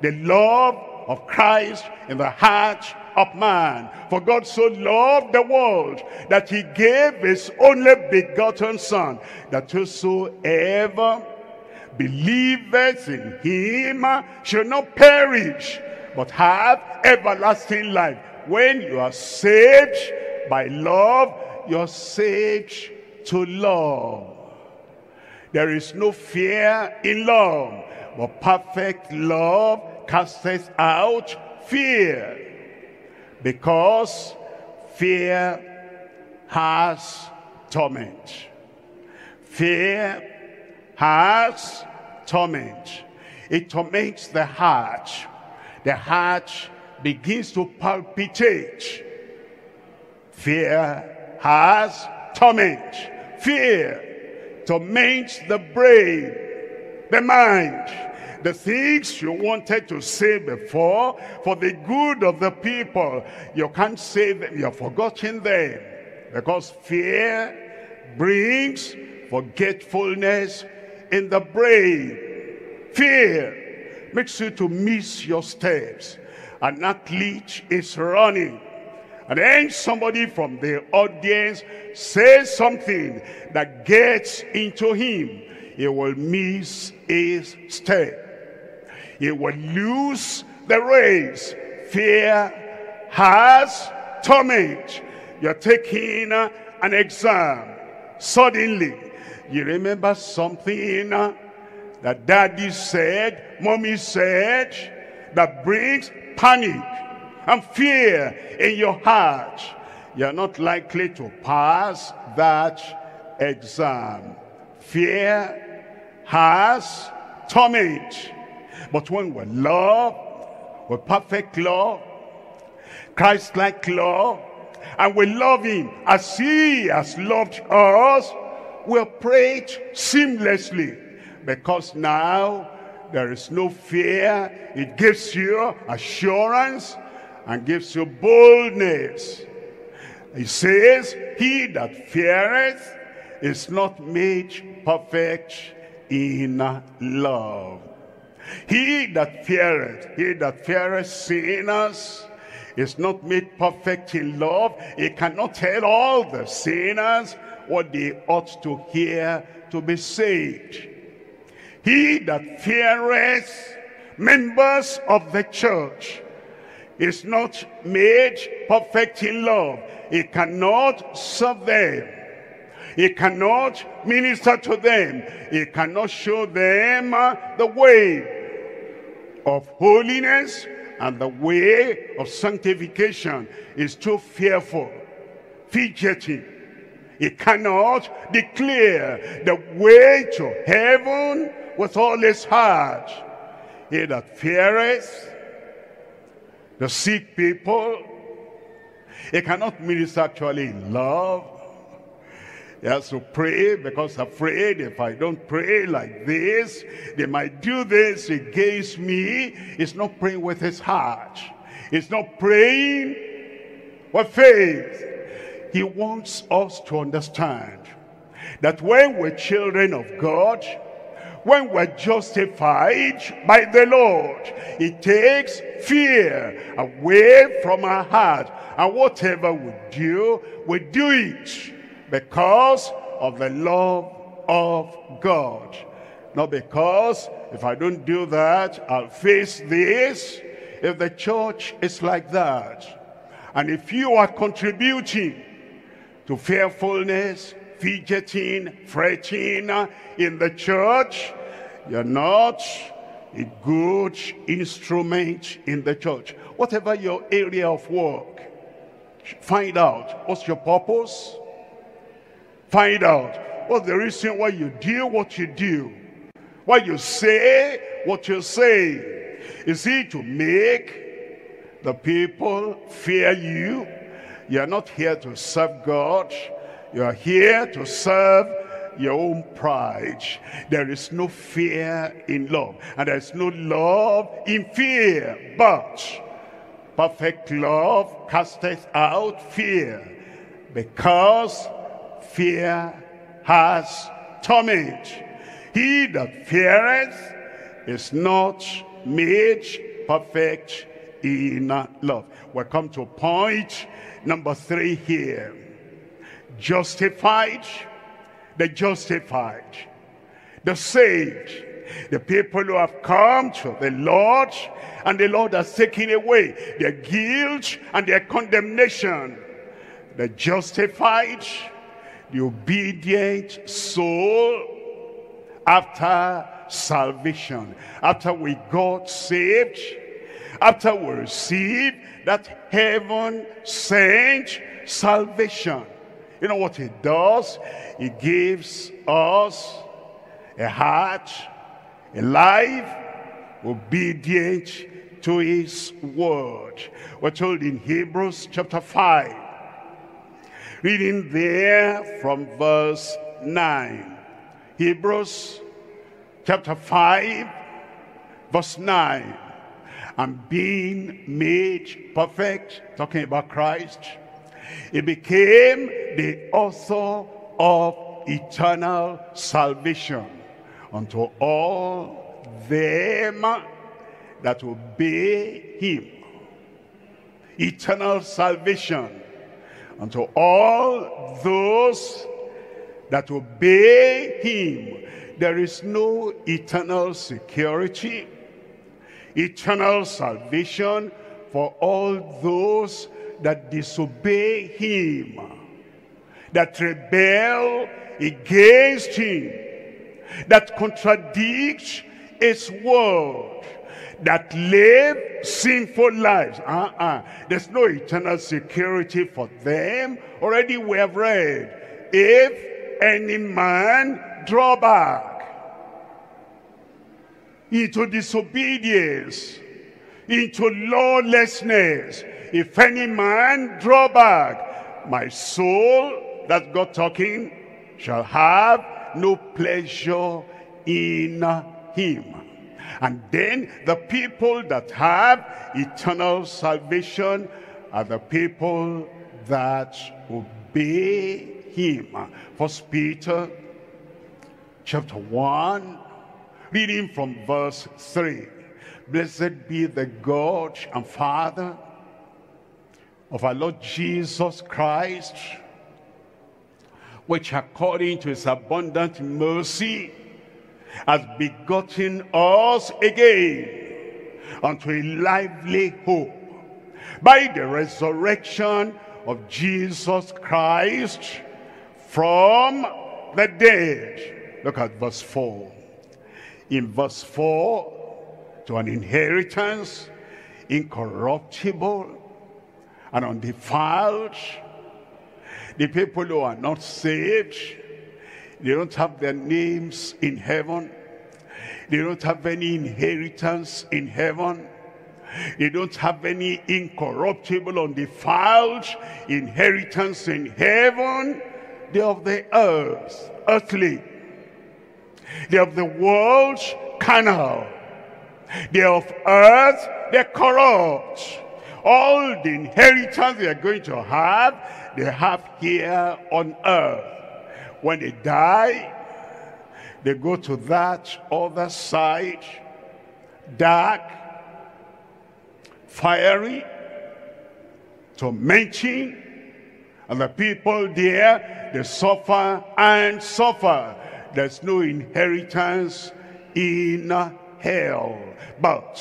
the love of Christ in the heart of man. For God so loved the world that he gave his only begotten son, that whosoever believeth in him shall not perish, but have everlasting life. When you are saved by love, you're saved to love. There is no fear in love, but perfect love casteth out fear. Because fear has torment. Fear has torment. It torments the heart. The heart begins to palpitate. Fear has torment. Fear torments the brain, the mind, the things you wanted to say before for the good of the people. You can't say them, you're forgotten them. Because fear brings forgetfulness in the brain. Fear makes you to miss your steps. An athlete is running. And then somebody from the audience says something that gets into him. He will miss his step. He will lose the race. Fear has torment. You're taking uh, an exam. Suddenly, you remember something uh, that daddy said, mommy said, that brings panic and fear in your heart. You're not likely to pass that exam. Fear has torment. But when we love, with perfect love, Christ-like love, and we love him as he has loved us, we operate seamlessly because now there is no fear. It gives you assurance and gives you boldness. He says, he that feareth is not made perfect in love. He that feareth, he that feareth sinners, is not made perfect in love. He cannot tell all the sinners what they ought to hear to be saved. He that feareth members of the church is not made perfect in love. He cannot serve them. He cannot minister to them. He cannot show them uh, the way of holiness and the way of sanctification is too fearful, fidgeting. He cannot declare the way to heaven with all his heart. He that feareth the sick people, he cannot minister actually in love. He has to pray because afraid if I don't pray like this, they might do this against me. He's not praying with his heart. He's not praying with faith. He wants us to understand that when we're children of God, when we're justified by the Lord, it takes fear away from our heart. And whatever we do, we do it because of the love of God. Not because if I don't do that, I'll face this. If the church is like that, and if you are contributing to fearfulness, fidgeting, fretting uh, in the church, you're not a good instrument in the church. Whatever your area of work, find out what's your purpose. Find out what's the reason why you do what you do. Why you say what you say. Is it to make the people fear you? You're not here to serve God. You're here to serve your own pride. There is no fear in love. And there is no love in fear. But perfect love casteth out fear. Because fear has torment. He that feareth is not made perfect in love. We come to point number three here. Justified the justified, the saved, the people who have come to the Lord and the Lord has taken away their guilt and their condemnation. The justified, the obedient soul after salvation, after we got saved, after we received that heaven sent salvation you know what he does? He gives us a heart, a life, obedient to his word. We're told in Hebrews chapter 5, reading there from verse 9. Hebrews chapter 5, verse 9. And being made perfect, talking about Christ, he became the author of eternal salvation unto all them that obey him. Eternal salvation unto all those that obey him. There is no eternal security, eternal salvation for all those that disobey him, that rebel against him, that contradict his word, that live sinful lives. Uh-uh. There's no eternal security for them. Already we have read, if any man draw back into disobedience, into lawlessness, if any man draw back, my soul, that God talking, shall have no pleasure in him. And then the people that have eternal salvation are the people that obey him. First Peter chapter 1, reading from verse 3. Blessed be the God and Father of our Lord Jesus Christ, which according to his abundant mercy has begotten us again unto a lively hope by the resurrection of Jesus Christ from the dead. Look at verse 4. In verse 4, to an inheritance incorruptible and undefiled. The people who are not saved, they don't have their names in heaven. They don't have any inheritance in heaven. They don't have any incorruptible, undefiled inheritance in heaven. They're of the earth, earthly. They're of the world, carnal. They're of earth, they're corrupt. All the inheritance they are going to have, they have here on earth. When they die, they go to that other side, dark, fiery, tormenting, and the people there, they suffer and suffer. There's no inheritance in hell. But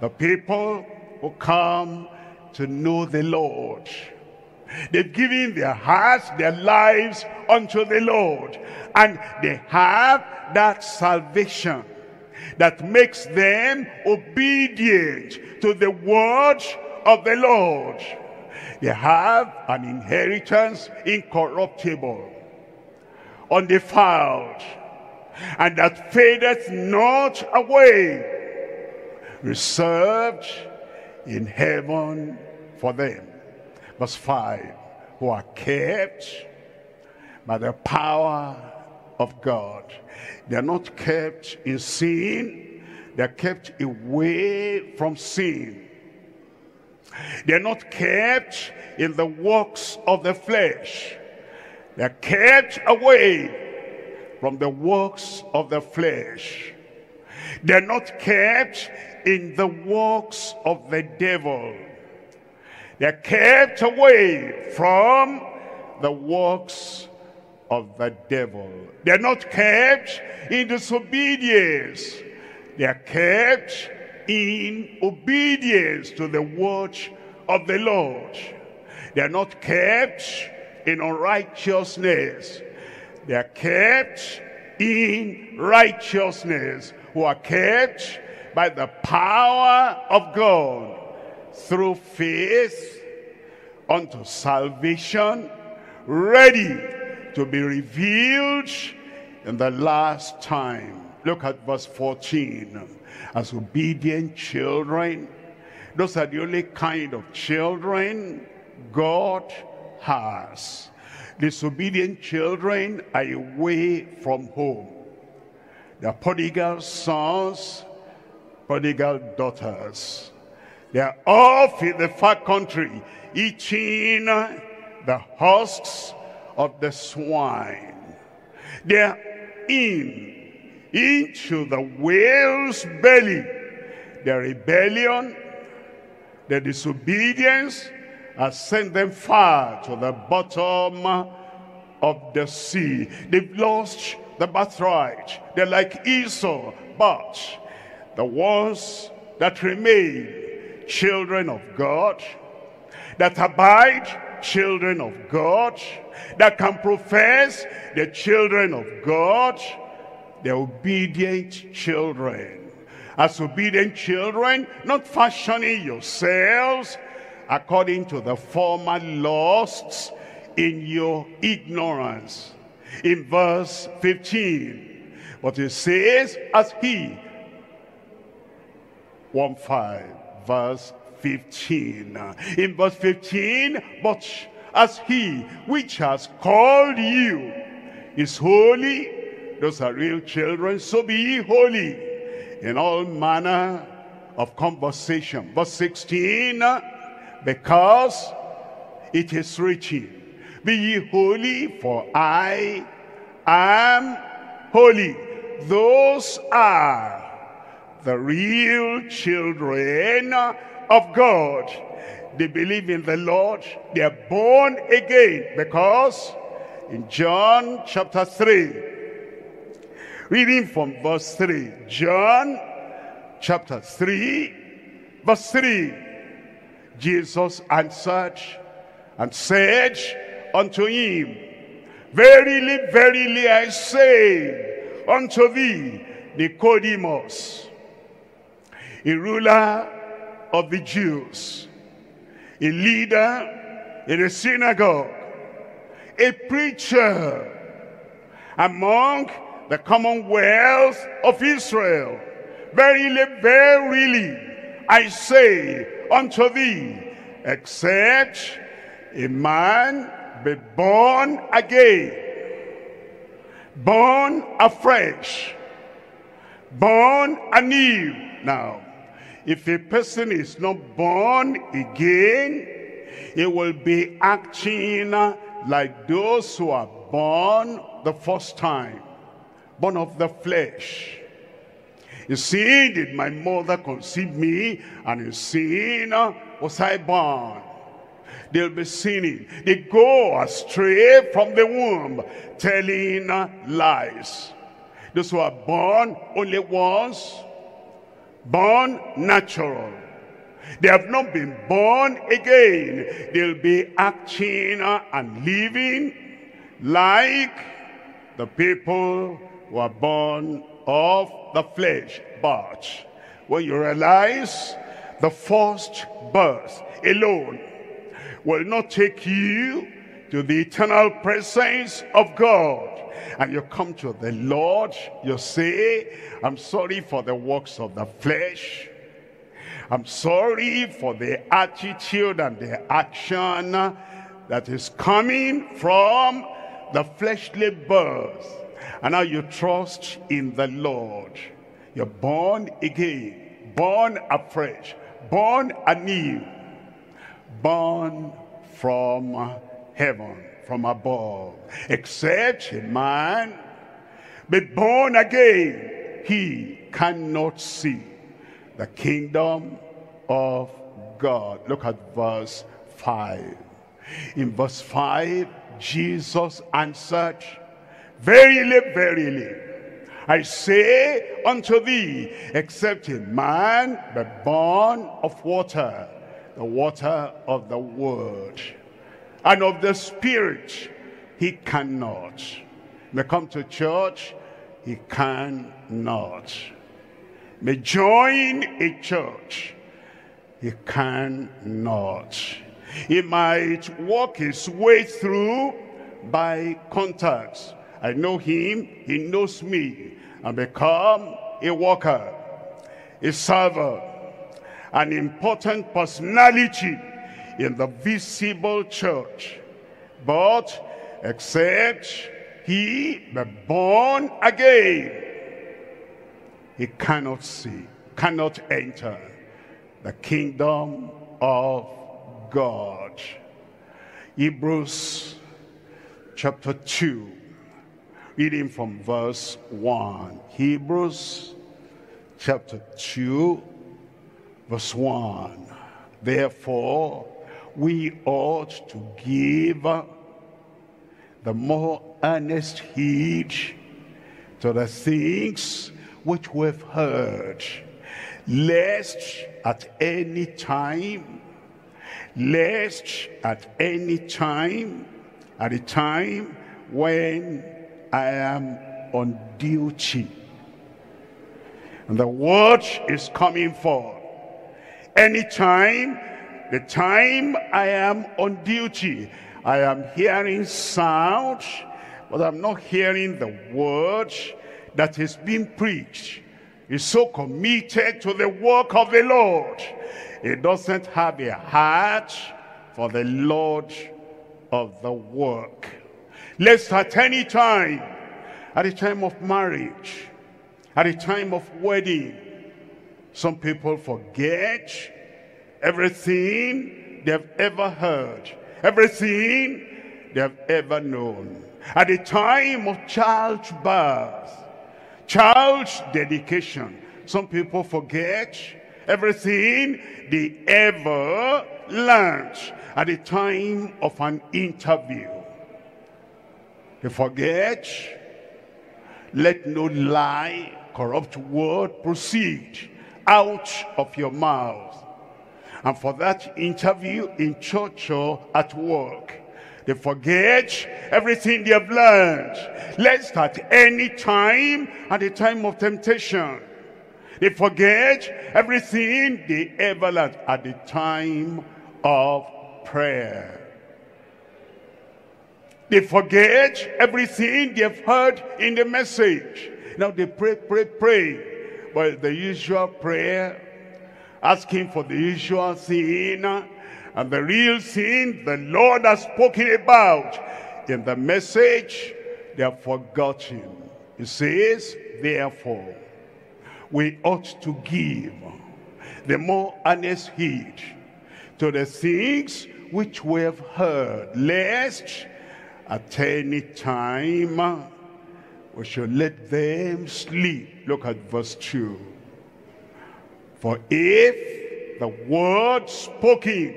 the people who come to know the Lord, they've given their hearts, their lives unto the Lord. And they have that salvation that makes them obedient to the word of the Lord. They have an inheritance incorruptible, undefiled, and that fadeth not away, reserved in heaven for them. Verse 5, who are kept by the power of God. They are not kept in sin, they are kept away from sin. They are not kept in the works of the flesh. They are kept away from the works of the flesh. They're not kept in the works of the devil. They're kept away from the works of the devil. They're not kept in disobedience. They're kept in obedience to the word of the Lord. They're not kept in unrighteousness. They are kept in righteousness, who are kept by the power of God through faith unto salvation, ready to be revealed in the last time. Look at verse 14. As obedient children, those are the only kind of children God has disobedient children are away from home. The prodigal sons, prodigal daughters. They are off in the far country, eating uh, the husks of the swine. They are in, into the whale's belly. Their rebellion, their disobedience, has sent them far to the bottom uh, of the sea. They've lost the birthright. They're like Esau, but the ones that remain, children of God, that abide, children of God, that can profess the children of God, the obedient children. As obedient children, not fashioning yourselves according to the former lusts in your ignorance. In verse 15, but it says, as he, 1 5, verse 15. In verse 15, but as he which has called you is holy, those are real children, so be ye holy in all manner of conversation. Verse 16, because it is written, Be ye holy, for I am holy. Those are the real children of God. They believe in the Lord. They are born again because in John chapter 3, reading from verse 3, John chapter 3, verse 3, Jesus answered and said unto him, Verily, verily, I say unto thee, Nicodemus, a ruler of the Jews, a leader in a synagogue, a preacher among the commonwealth of Israel. Verily, verily, I say unto thee, except a man be born again, born afresh, born anew. Now, if a person is not born again, he will be acting like those who are born the first time, born of the flesh. In sin did my mother conceive me, and in sin was I born. They'll be sinning. They go astray from the womb, telling lies. Those who are born only once, born natural. They have not been born again. They'll be acting and living like the people who are born of the flesh. But when you realize the first birth alone will not take you to the eternal presence of God. And you come to the Lord, you say, I'm sorry for the works of the flesh. I'm sorry for the attitude and the action that is coming from the fleshly birth. And now you trust in the Lord. You're born again, born afresh, born anew, born from heaven, from above. Except a man be born again, he cannot see the kingdom of God. Look at verse 5. In verse 5, Jesus answered, Verily, verily, I say unto thee, except a man be born of water, the water of the word, and of the spirit, he cannot. May come to church, he cannot. May join a church, he cannot. He might walk his way through by contacts. I know him, he knows me, and become a worker, a server, an important personality in the visible church. But except he be born again, he cannot see, cannot enter the kingdom of God. Hebrews chapter 2, reading from verse 1. Hebrews chapter 2, verse 1. Therefore, we ought to give the more earnest heed to the things which we've heard, lest at any time lest at any time, at a time when I am on duty, and the word is coming forth. Anytime, the time I am on duty, I am hearing sound, but I'm not hearing the word that is being preached. Is so committed to the work of the Lord he doesn't have a heart for the Lord of the work. Lest at any time, at the time of marriage, at the time of wedding, some people forget everything they've ever heard, everything they've ever known. At the time of childbirth, child dedication, some people forget everything they ever learned at the time of an interview. They forget, let no lie, corrupt word proceed out of your mouth. And for that interview in church or at work, they forget everything they have learned. Lest at any time, at the time of temptation, they forget everything they ever learned at the time of prayer. They forget everything they've heard in the message. Now they pray, pray, pray. But the usual prayer, asking for the usual thing, uh, and the real sin the Lord has spoken about in the message, they have forgotten. He says, therefore, we ought to give the more earnest heed to the things which we have heard, lest at any time we should let them sleep. Look at verse 2. For if the word spoken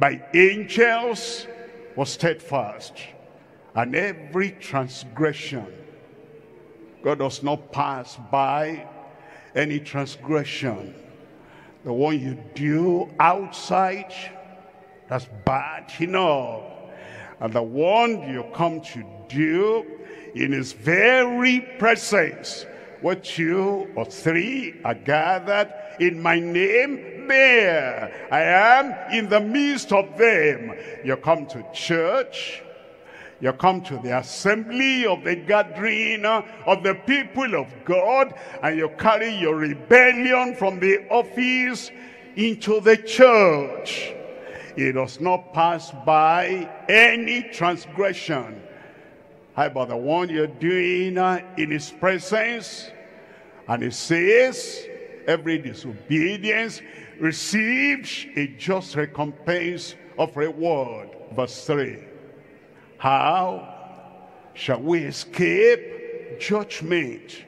by angels was steadfast, and every transgression, God does not pass by any transgression. The one you do outside, that's bad enough. And the one you come to do in his very presence, where two or three are gathered in my name, there I am in the midst of them. You come to church, you come to the assembly of the gathering of the people of God and you carry your rebellion from the office into the church. It does not pass by any transgression. About the one you're doing uh, in his presence? And he says, every disobedience receives a just recompense of reward. Verse 3. How shall we escape judgment?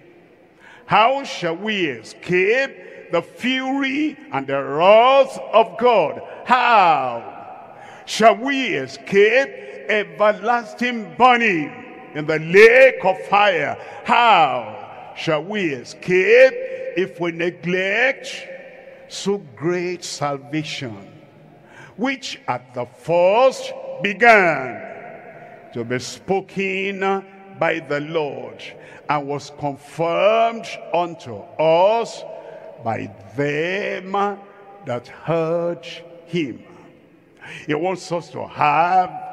How shall we escape the fury and the wrath of God? How shall we escape everlasting burning in the lake of fire? How shall we escape if we neglect so great salvation, which at the first began to be spoken by the Lord and was confirmed unto us by them that heard him. He wants us to have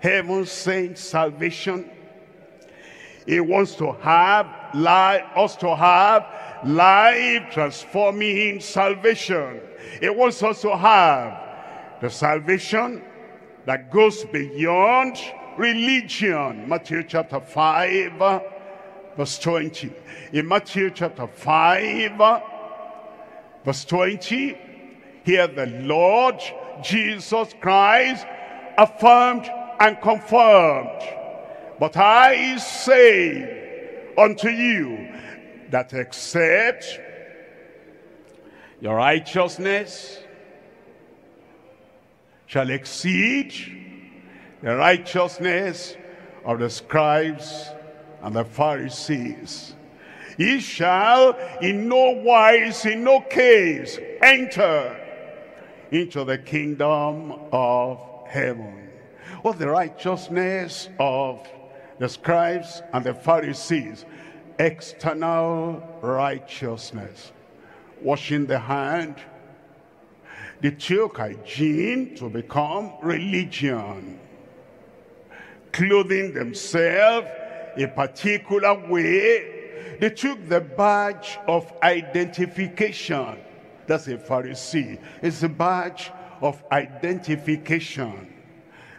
heaven sent salvation. He wants to have life, us to have life transforming salvation. He wants us to have the salvation that goes beyond religion. Matthew chapter 5, verse 20. In Matthew chapter 5, verse 20, here the Lord Jesus Christ affirmed and confirmed. But I say unto you that except your righteousness shall exceed the righteousness of the scribes and the Pharisees. Ye shall in no wise, in no case, enter into the kingdom of heaven. What the righteousness of the scribes and the Pharisees, external righteousness, washing the hand, they took hygiene to become religion. Clothing themselves a particular way. They took the badge of identification. That's a Pharisee. It's a badge of identification.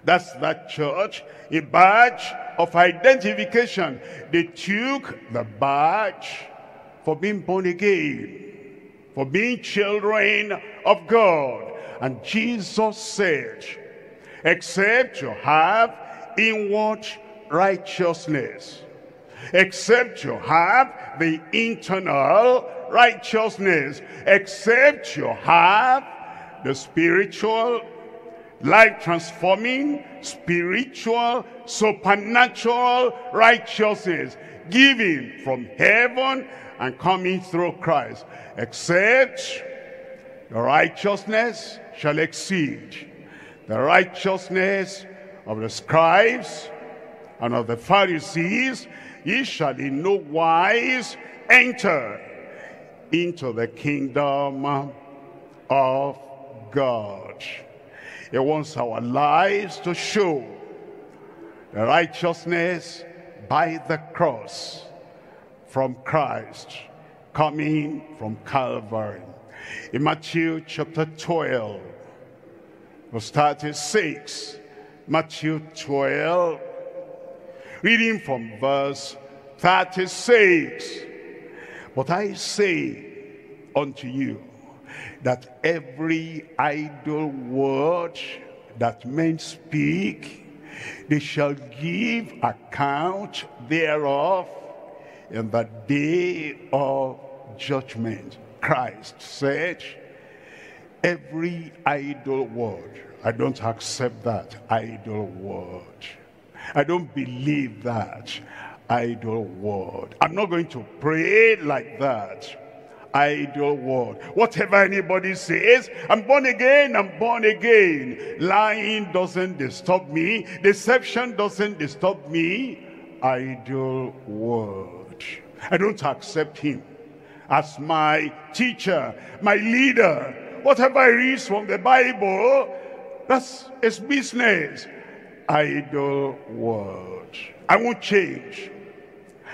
That's that church, a badge of identification. They took the badge for being born again for being children of God. And Jesus said, except you have inward righteousness, except you have the internal righteousness, except you have the spiritual, life-transforming, spiritual, supernatural righteousness given from heaven and coming through Christ. Except The righteousness shall exceed the righteousness of the scribes and of the Pharisees, ye shall in no wise enter into the kingdom of God. He wants our lives to show the righteousness by the cross from Christ coming from Calvary. In Matthew chapter 12, verse 36, Matthew 12, reading from verse 36. But I say unto you that every idle word that men speak, they shall give account thereof in the day of judgment. Christ said, every idle word, I don't accept that idle word. I don't believe that idle word. I'm not going to pray like that idle word. Whatever anybody says, I'm born again, I'm born again. Lying doesn't disturb me. Deception doesn't disturb me. Idle word. I don't accept him as my teacher, my leader. Whatever I read from the Bible, that's his business. Idle word. I won't change.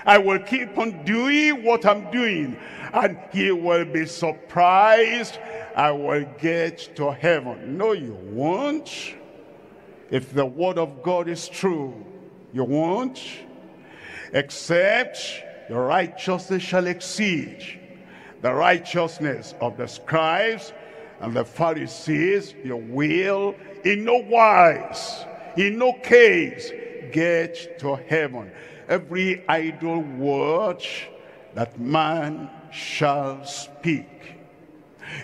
I will keep on doing what I'm doing. And he will be surprised I will get to heaven. No, you won't. If the word of God is true, you won't. Except your righteousness shall exceed the righteousness of the scribes and the Pharisees, you will in no wise, in no case, get to heaven every idle word that man shall speak.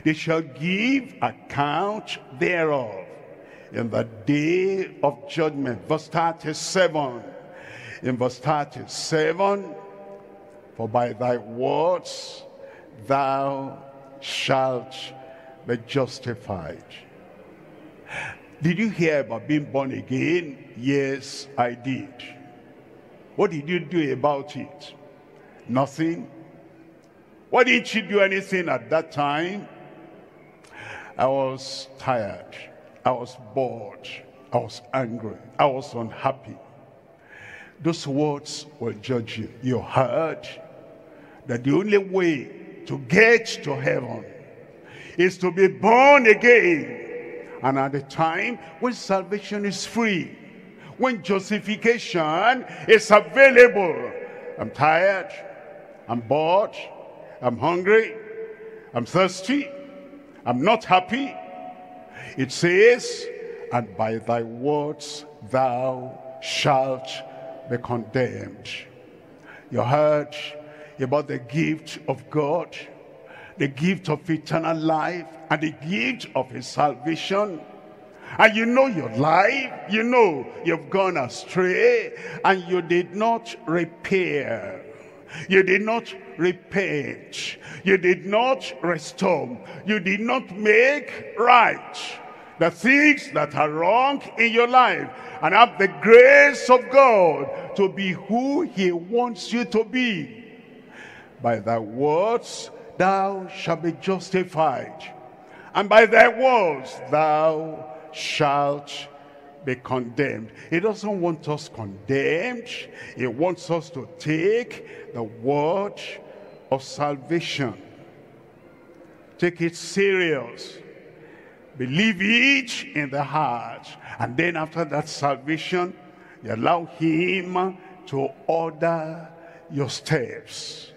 They shall give account thereof in the day of judgment. Verse 37. In verse 37, for by thy words thou shalt be justified. Did you hear about being born again? Yes, I did. What did you do about it? Nothing. Why didn't you do anything at that time? I was tired. I was bored. I was angry. I was unhappy. Those words will judge you. You heard that the only way to get to heaven is to be born again. And at the time when salvation is free, when justification is available. I'm tired. I'm bored. I'm hungry. I'm thirsty. I'm not happy. It says, and by thy words thou shalt be condemned. You heard about the gift of God, the gift of eternal life, and the gift of his salvation and you know your life, you know you've gone astray, and you did not repair. You did not repent. You did not restore. You did not make right the things that are wrong in your life and have the grace of God to be who he wants you to be. By thy words thou shalt be justified, and by thy words thou shalt be condemned. He doesn't want us condemned. He wants us to take the word of salvation. Take it serious. Believe it in the heart. And then after that salvation, you allow him to order your steps,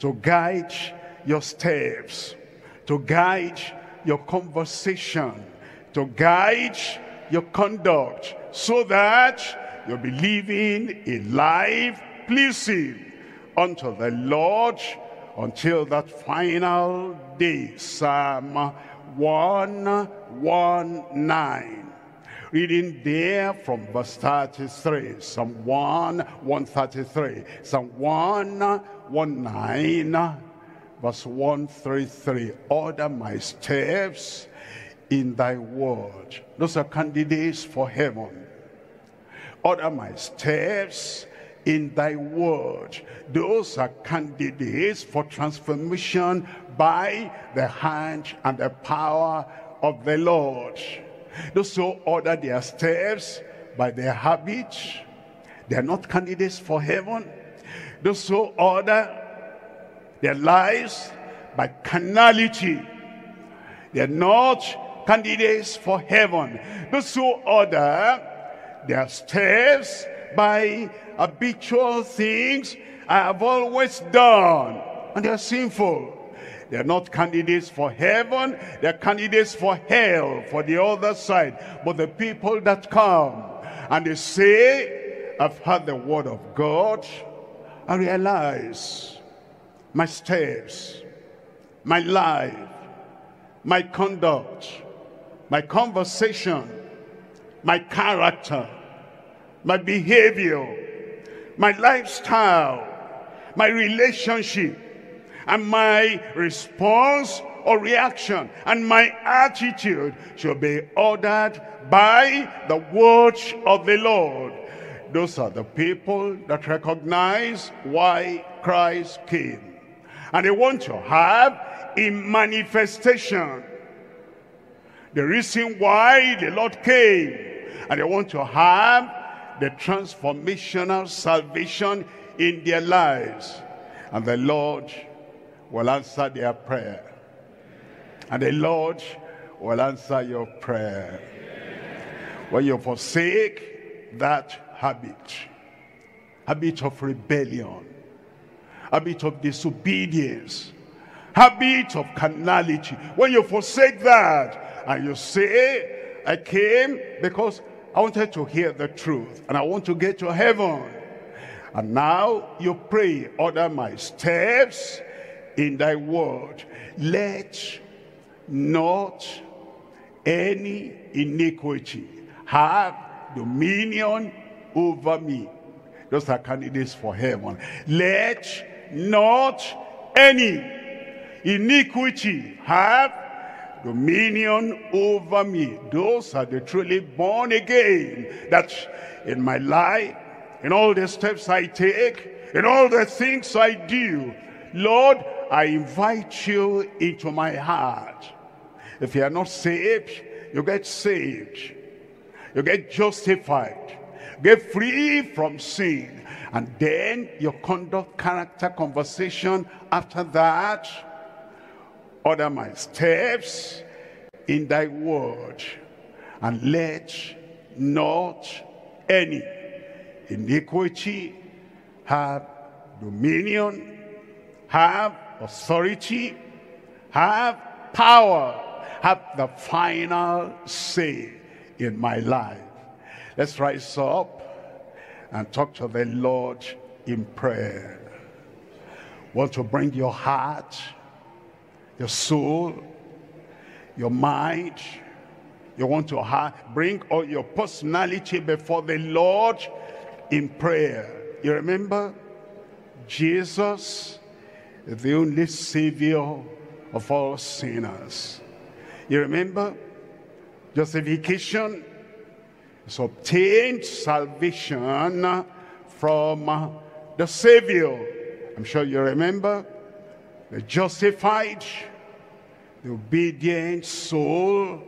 to guide your steps, to guide your conversation, to guide your conduct so that you'll be living a life pleasing unto the Lord until that final day. Psalm 119. Reading there from verse 33. Psalm 1, 133. Psalm 119, verse 133, order my steps in thy word. Those are candidates for heaven. Order my steps in thy word. Those are candidates for transformation by the hand and the power of the Lord. Those who order their steps by their habits, they are not candidates for heaven. Those who order their lives by carnality, they are not candidates for heaven. Those who order their steps by habitual things I have always done. And they are sinful. They are not candidates for heaven. They are candidates for hell, for the other side. But the people that come and they say, I've heard the word of God. I realize my steps, my life, my conduct, my conversation, my character, my behavior, my lifestyle, my relationship, and my response or reaction and my attitude should be ordered by the word of the Lord. Those are the people that recognize why Christ came. And they want to have a manifestation. The reason why the Lord came. And they want to have the transformational salvation in their lives. And the Lord will answer their prayer. And the Lord will answer your prayer. When you forsake that habit, habit of rebellion, habit of disobedience, habit of carnality, when you forsake that and you say, I came because I wanted to hear the truth and I want to get to heaven. And now you pray, order my steps in thy word. Let not any iniquity have dominion over me. Those are candidates for heaven. Let not any iniquity have dominion over me. Those are the truly born again. That in my life, in all the steps I take, in all the things I do, Lord, I invite you into my heart. If you are not saved, you get saved. You get justified. Get free from sin. And then your conduct, character, conversation after that. Order my steps in thy word. And let not any iniquity have dominion, have authority, have power, have the final say in my life. Let's rise up and talk to the Lord in prayer. Want to bring your heart, your soul, your mind. You want to bring all your personality before the Lord in prayer. You remember Jesus is the only Savior of all sinners. You remember? Justification is obtained salvation from the Savior. I'm sure you remember. The justified, the obedient soul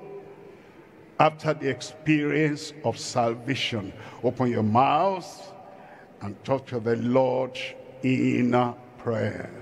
after the experience of salvation. Open your mouth and talk to the Lord in prayer.